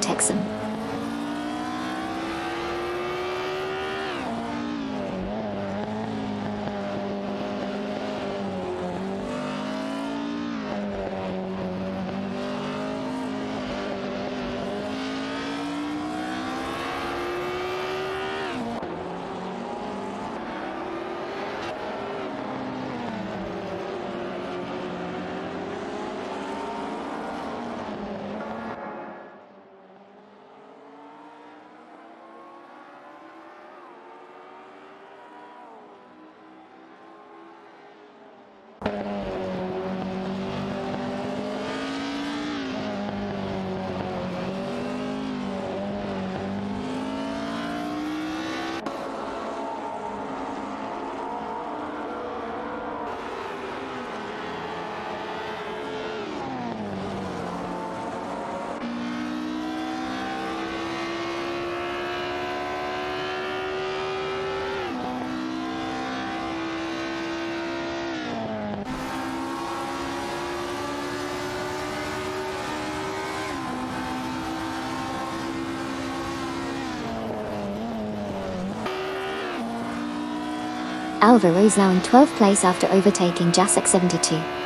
Is now in 12th place after overtaking Jasek 72.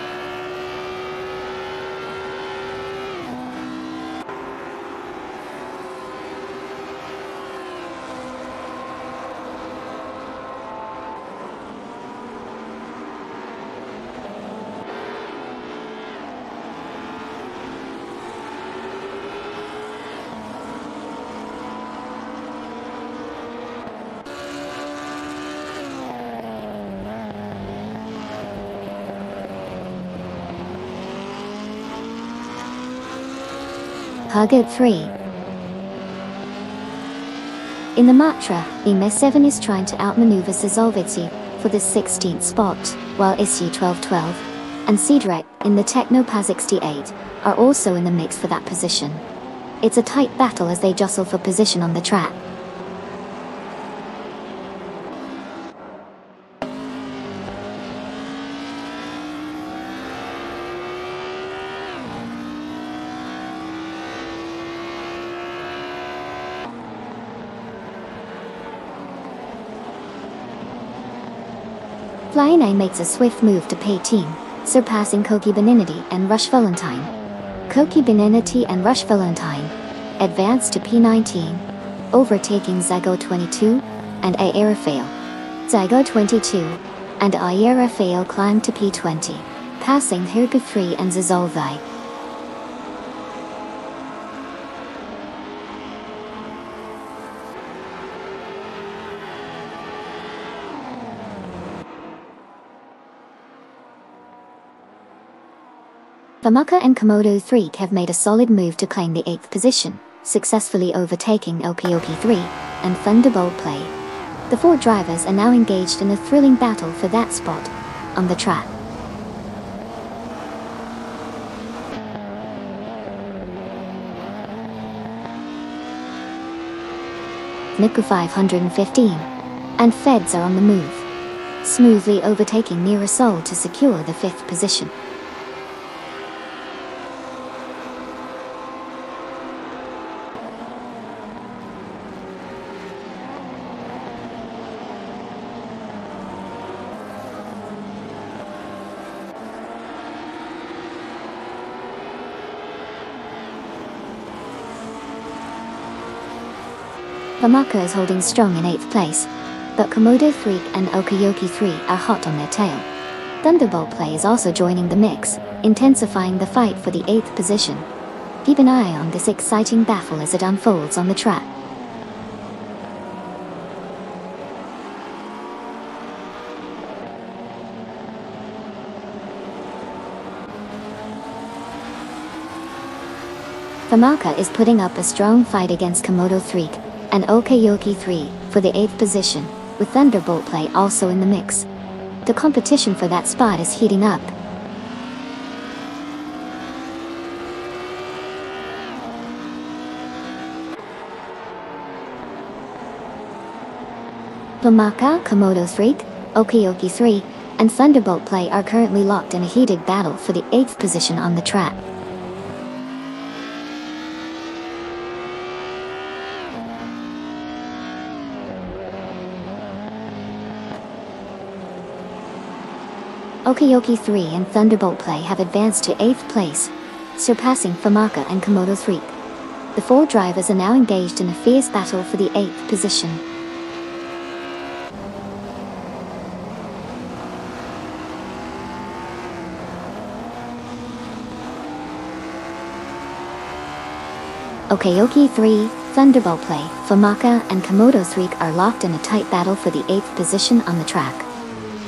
Huggett 3. In the Matra, IME-7 is trying to outmaneuver Sazovitsi for the 16th spot, while ISU-1212 and Cedric in the Technopaz 68 are also in the mix for that position. It's a tight battle as they jostle for position on the track. Flying makes a swift move to P-Team, surpassing Koki Beninity and Rush Valentine. Koki Beninity and Rush Valentine advance to P19, overtaking Zygo 22 and Aerofail. Zygo 22 and Aerofail climb to P20, passing Herga 3 and Zazolvi. Famaka and Komodo 3 have made a solid move to claim the 8th position, successfully overtaking Okayoki 3 and Thunderbolt Play. The four drivers are now engaged in a thrilling battle for that spot on the track. Niku 515 and Feds are on the move, smoothly overtaking Mirasol to secure the 5th position. Famaka is holding strong in 8th place, but Komodo 3 and Okayoki 3 are hot on their tail. Thunderbolt Play is also joining the mix, intensifying the fight for the 8th position. Keep an eye on this exciting battle as it unfolds on the track. Famaka is putting up a strong fight against Komodo 3 and Okayoki 3 for the 8th position, with Thunderbolt Play also in the mix. The competition for that spot is heating up. Pomaka, Komodo 3, Okayoki 3, and Thunderbolt Play are currently locked in a heated battle for the 8th position on the track. Okayoki 3 and Thunderbolt Play have advanced to 8th place, surpassing Famaka and Komodo 3. The four drivers are now engaged in a fierce battle for the 8th position. Okayoki 3, Thunderbolt Play, Famaka and Komodo 3 are locked in a tight battle for the 8th position on the track.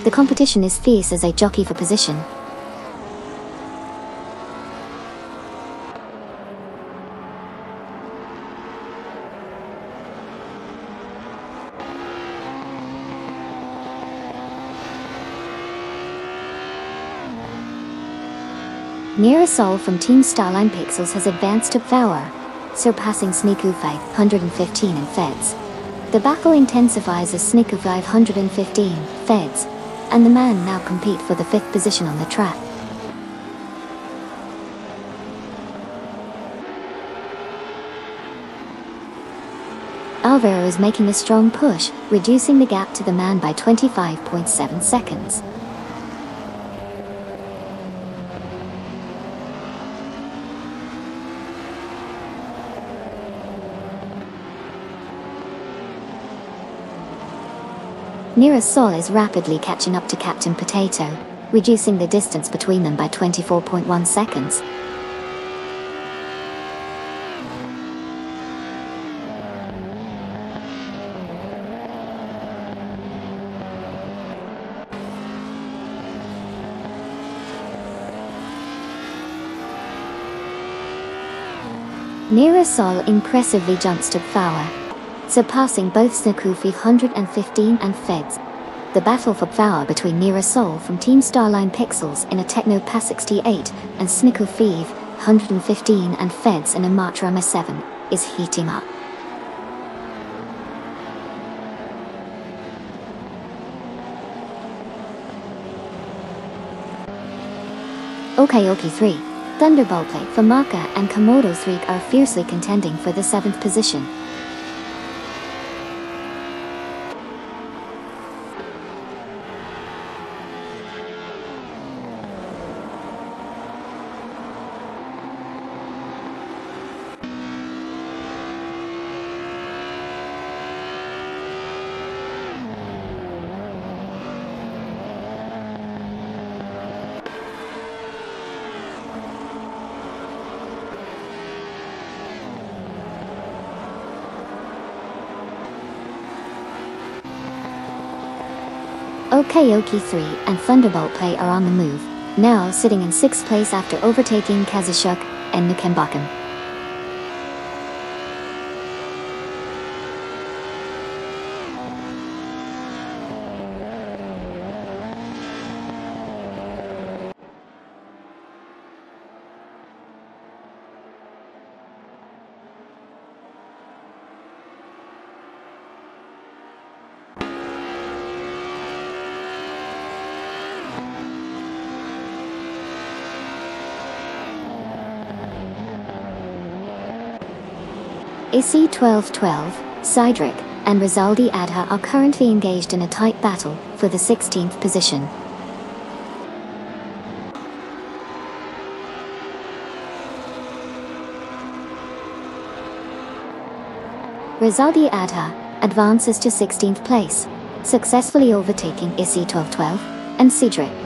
The competition is fierce as they jockey for position. Mirasol from Team Starline Pixels has advanced to power, surpassing Sneaku 515 and Feds. The battle intensifies as Sneaku 515, Feds, and the man now compete for the fifth position on the track. Alvaro is making a strong push, reducing the gap to the man by 25.7 seconds. Mirasol is rapidly catching up to Captain Potato, reducing the distance between them by 24.1 seconds. Nira Sol impressively jumps to Power, surpassing both Snukufi 115 and Feds. The battle for power between Nira Sol from Team Starline Pixels in a Techno PAS 68 and Snukufi 115 and Feds in a Matrama 7 is heating up. Okayoki 3. Thunderbolt play for Maka and Komodo 3 are fiercely contending for the 7th position. Okayoki 3 and Thunderbolt Play are on the move, now sitting in 6th place after overtaking Kazushuk and Nukembakum. AC 1212, Cydric, and Rizaldi Adha are currently engaged in a tight battle for the 16th position. Rizaldi Adha advances to 16th place, successfully overtaking ISI 1212 and Cedric.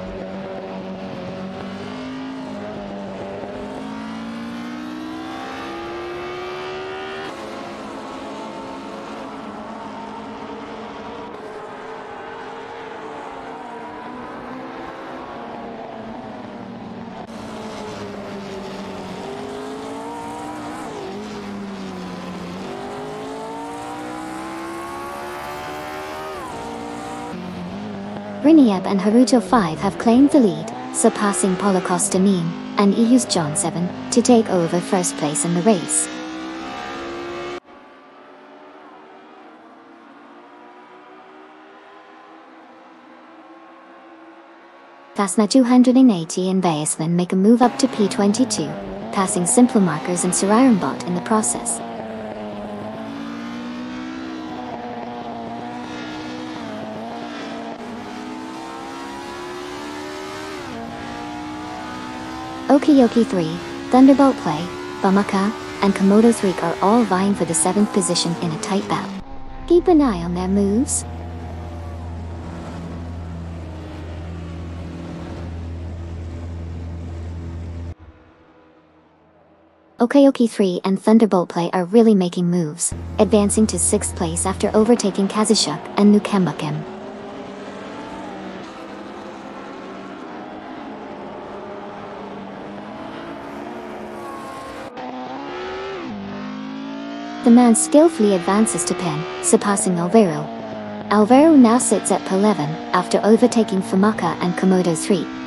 Briniab and Haruto 5 have claimed the lead, surpassing Polokostanin and EU's John 7 to take over first place in the race. Fasna 280 and Bayesman make a move up to P22, passing Simple Markers and Sirarimbot in the process. Okayoki 3, Thunderbolt Play, Bamaka, and Komodo 3 are all vying for the 7th position in a tight battle. Keep an eye on their moves. Okayoki 3 and Thunderbolt Play are really making moves, advancing to 6th place after overtaking Kazushuk and Nukembakem. The man skillfully advances to Pen, surpassing Alvaro. Alvaro now sits at P11 after overtaking Famaka and Komodo 3.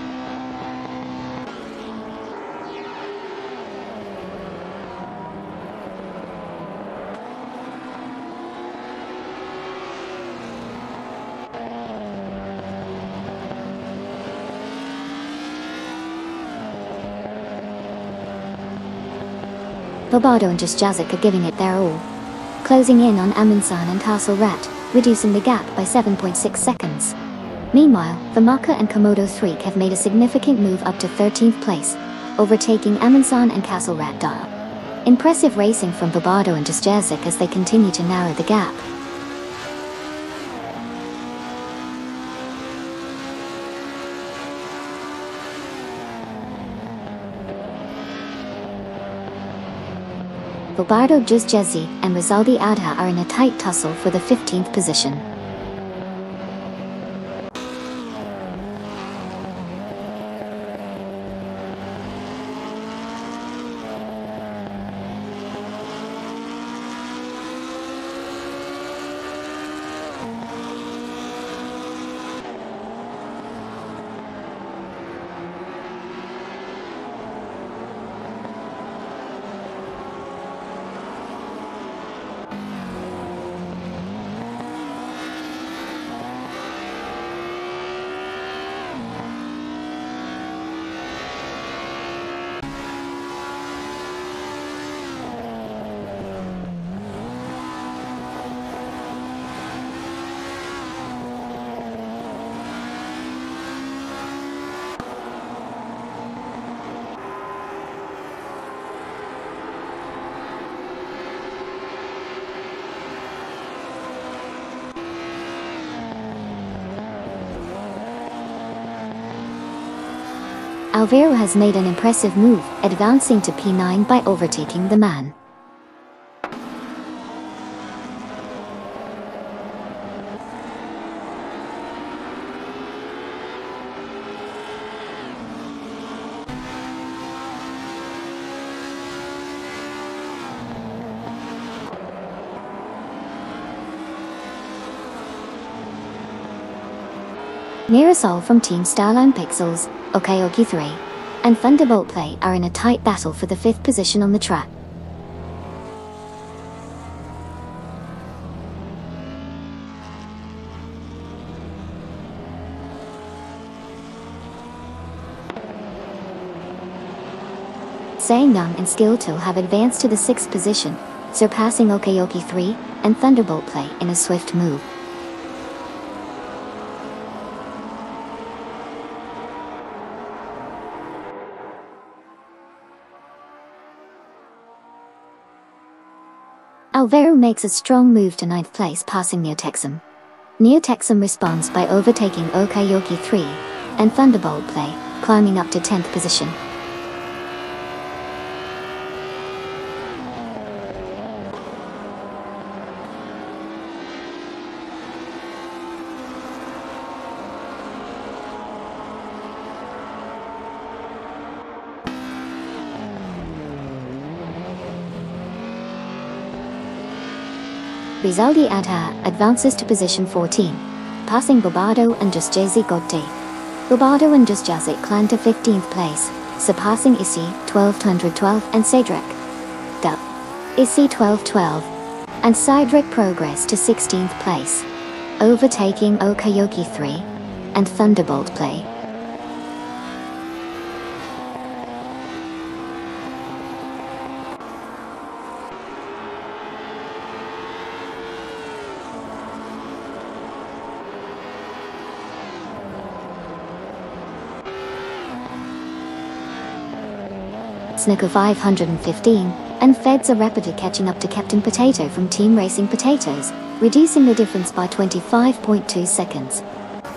Bobado and Jazik are giving it their all. Closing in on Amundsen and Castle Rat, reducing the gap by 7.6 seconds. Meanwhile, the Famaka and Komodo 3 have made a significant move up to 13th place, overtaking Amundsen and Castle Rat Dial. Impressive racing from Bobado and Jazik as they continue to narrow the gap. Bobardo Juzjezi and Rizaldi Adha are in a tight tussle for the 15th position. Alvaro has made an impressive move, advancing to P9 by overtaking the man. Mirasol from Team Starline Pixels, Okayoki 3, and Thunderbolt Play are in a tight battle for the fifth position on the track. Young and Skilltool have advanced to the sixth position, surpassing Okayoki 3 and Thunderbolt Play in a swift move. Alvaro makes a strong move to 9th place passing Neotexum. Neotexum responds by overtaking Okayoki 3 and Thunderbolt Play, climbing up to 10th position. Rizaldi Adha advances to position 14, passing Bobado and Just Jay Gotti. Bobado and Just Jazik climb to 15th place, surpassing Issy 1212 and Cedric. Dub. Issy 1212 and Cedric progress to 16th place, overtaking Okayoki 3 and Thunderbolt play. Snicker 515, and Feds are rapidly catching up to Captain Potato from Team Racing Potatoes, reducing the difference by 25.2 seconds.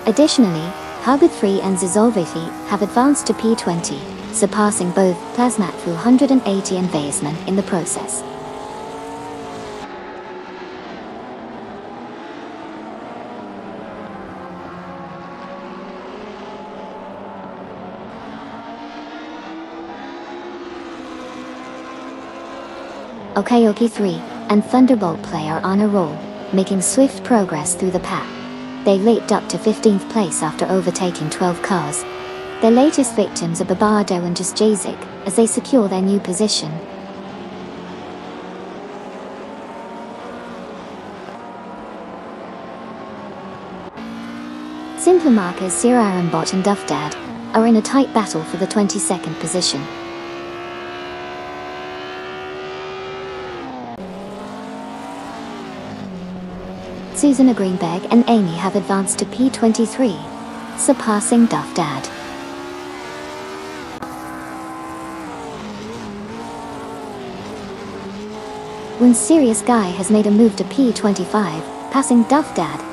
Additionally, Harbor 3 and Zizolvefi have advanced to P20, surpassing both Plasmat 180 and Weisman in the process. Okayoki 3 and Thunderbolt Play are on a roll, making swift progress through the pack. They leaped up to 15th place after overtaking 12 cars. Their latest victims are Babardo and Just Jazik, as they secure their new position. Simple markers Arambot and Duffdad are in a tight battle for the 22nd position. Susanna Greenberg and Amy have advanced to P23, surpassing Duff Dad. When Serious Guy has made a move to P25, passing Duff Dad,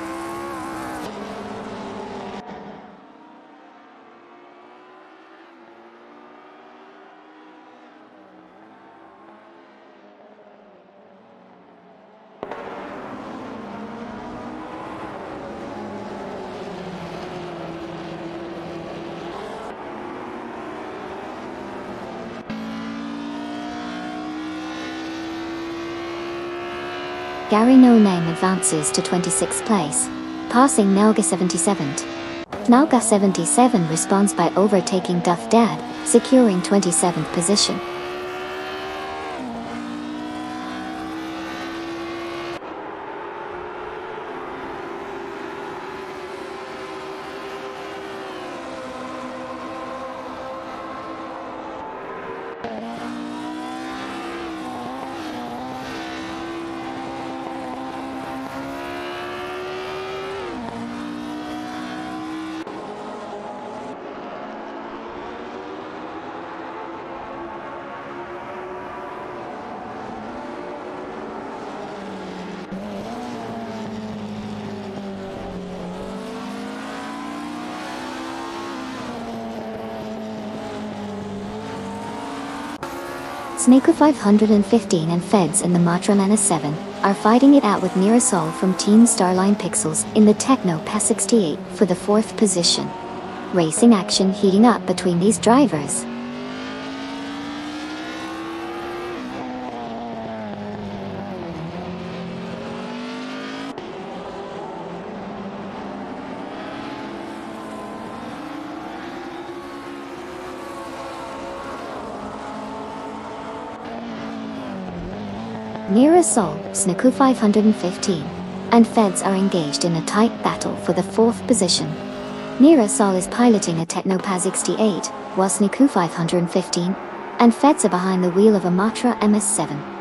Gary No Name advances to 26th place, passing Nelga 77th. Nelga 77 responds by overtaking Duff Dad, securing 27th position. Snake 515 and Feds in the Matra MS7 are fighting it out with Mirasol from Team Starline Pixels in the Techno PAS 68 for the fourth position. Racing action heating up between these drivers. Mirasol, Sniku 515, and Feds are engaged in a tight battle for the fourth position. Nira Sol is piloting a Technopaz 68, while Sniku 515 and Feds are behind the wheel of a Matra MS7.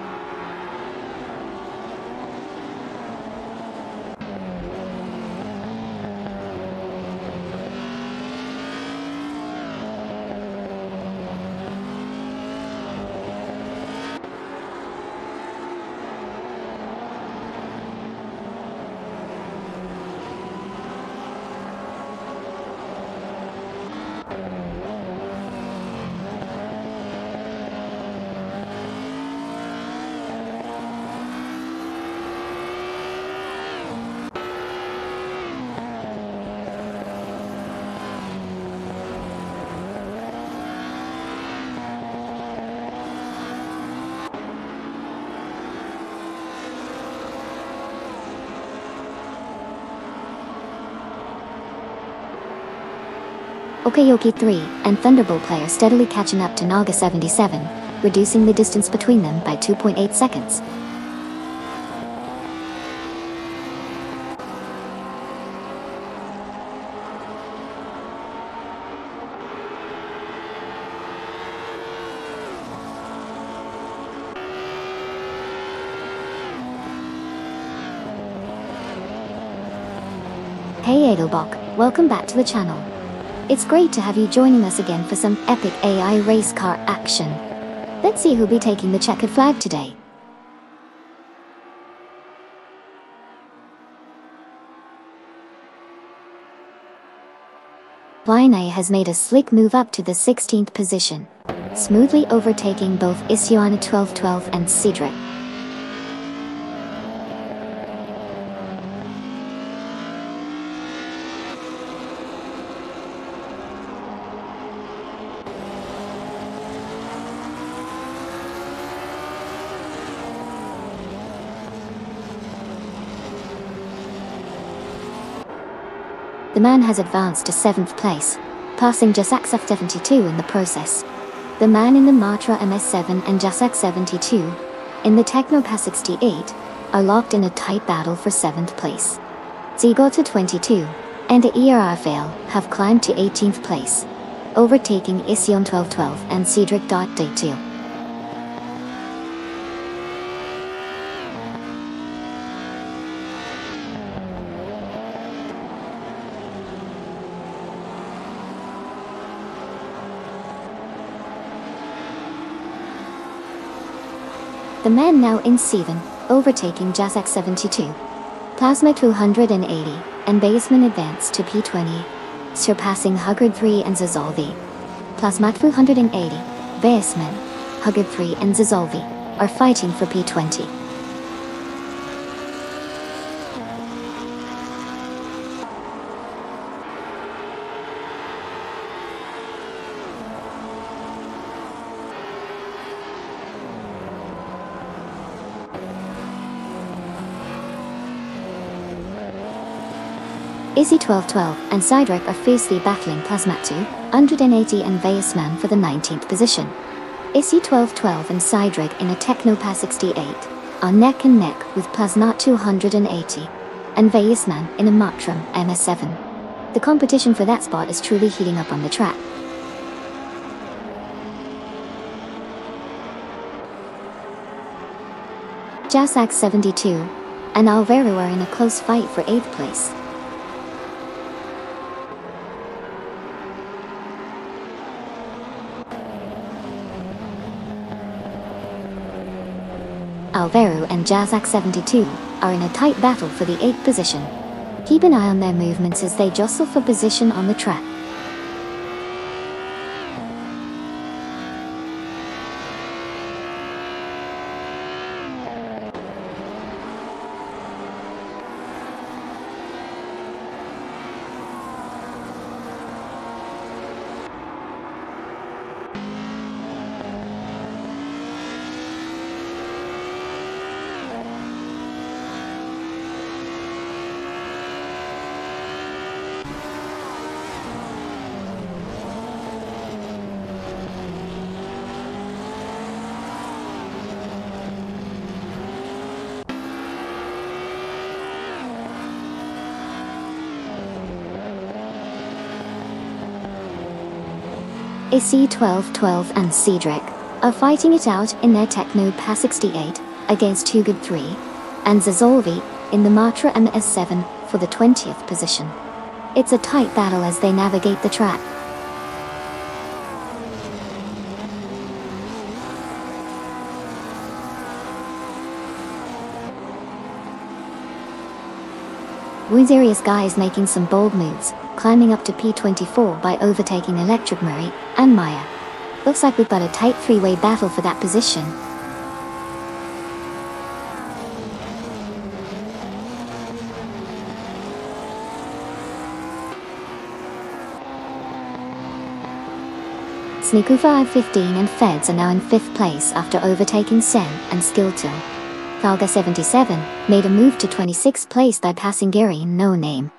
Okayoki 3 and Thunderbolt player steadily catching up to Naga 77, reducing the distance between them by 2.8 seconds. Hey Edelbach, welcome back to the channel. It's great to have you joining us again for some epic AI race car action. Let's see who'll be taking the checkered flag today. Pline has made a slick move up to the 16th position, smoothly overtaking both Isyana 1212 and Cedric. Man has advanced to 7th place, passing Jasak 72 in the process. The man in the Matra MS7 and Jasak 72, in the Tekno PAS 68, are locked in a tight battle for 7th place. Zigota 22 and the have climbed to 18th place, overtaking Ision 1212 and Cedric Day 2. The men now in 7, overtaking Jazak 72. Plasma 280, and Baseman advanced to P20, surpassing Huggard 3 and Zazolvi. Plasma 280, Baseman, Huggard 3 and Zazolvi are fighting for P20. Izzy 1212 and Cydric are fiercely battling Plasmatu, 180 and Veusman for the 19th position. Izzy 1212 and Cydric in a Tekno PAS 68 are neck and neck with Plasmat 280 and Veusman in a Matra MS7. The competition for that spot is truly heating up on the track. Jasak 72 and Alvaro are in a close fight for 8th place. Alvaro and Jazak 72 are in a tight battle for the 8th position. Keep an eye on their movements as they jostle for position on the track. AC1212 and Cedric are fighting it out in their Techno PA 68 against Hugad 3 and Zazolvi in the Matra MS7 for the 20th position. It's a tight battle as they navigate the track. Wuzerius guy is making some bold moves, climbing up to P24 by overtaking Electric Murray and Maya. Looks like we've got a tight three-way battle for that position. Snikufa I-15 and Feds are now in 5th place after overtaking Sen and Skiltil. Falga 77 made a move to 26th place by passing Gary No Name.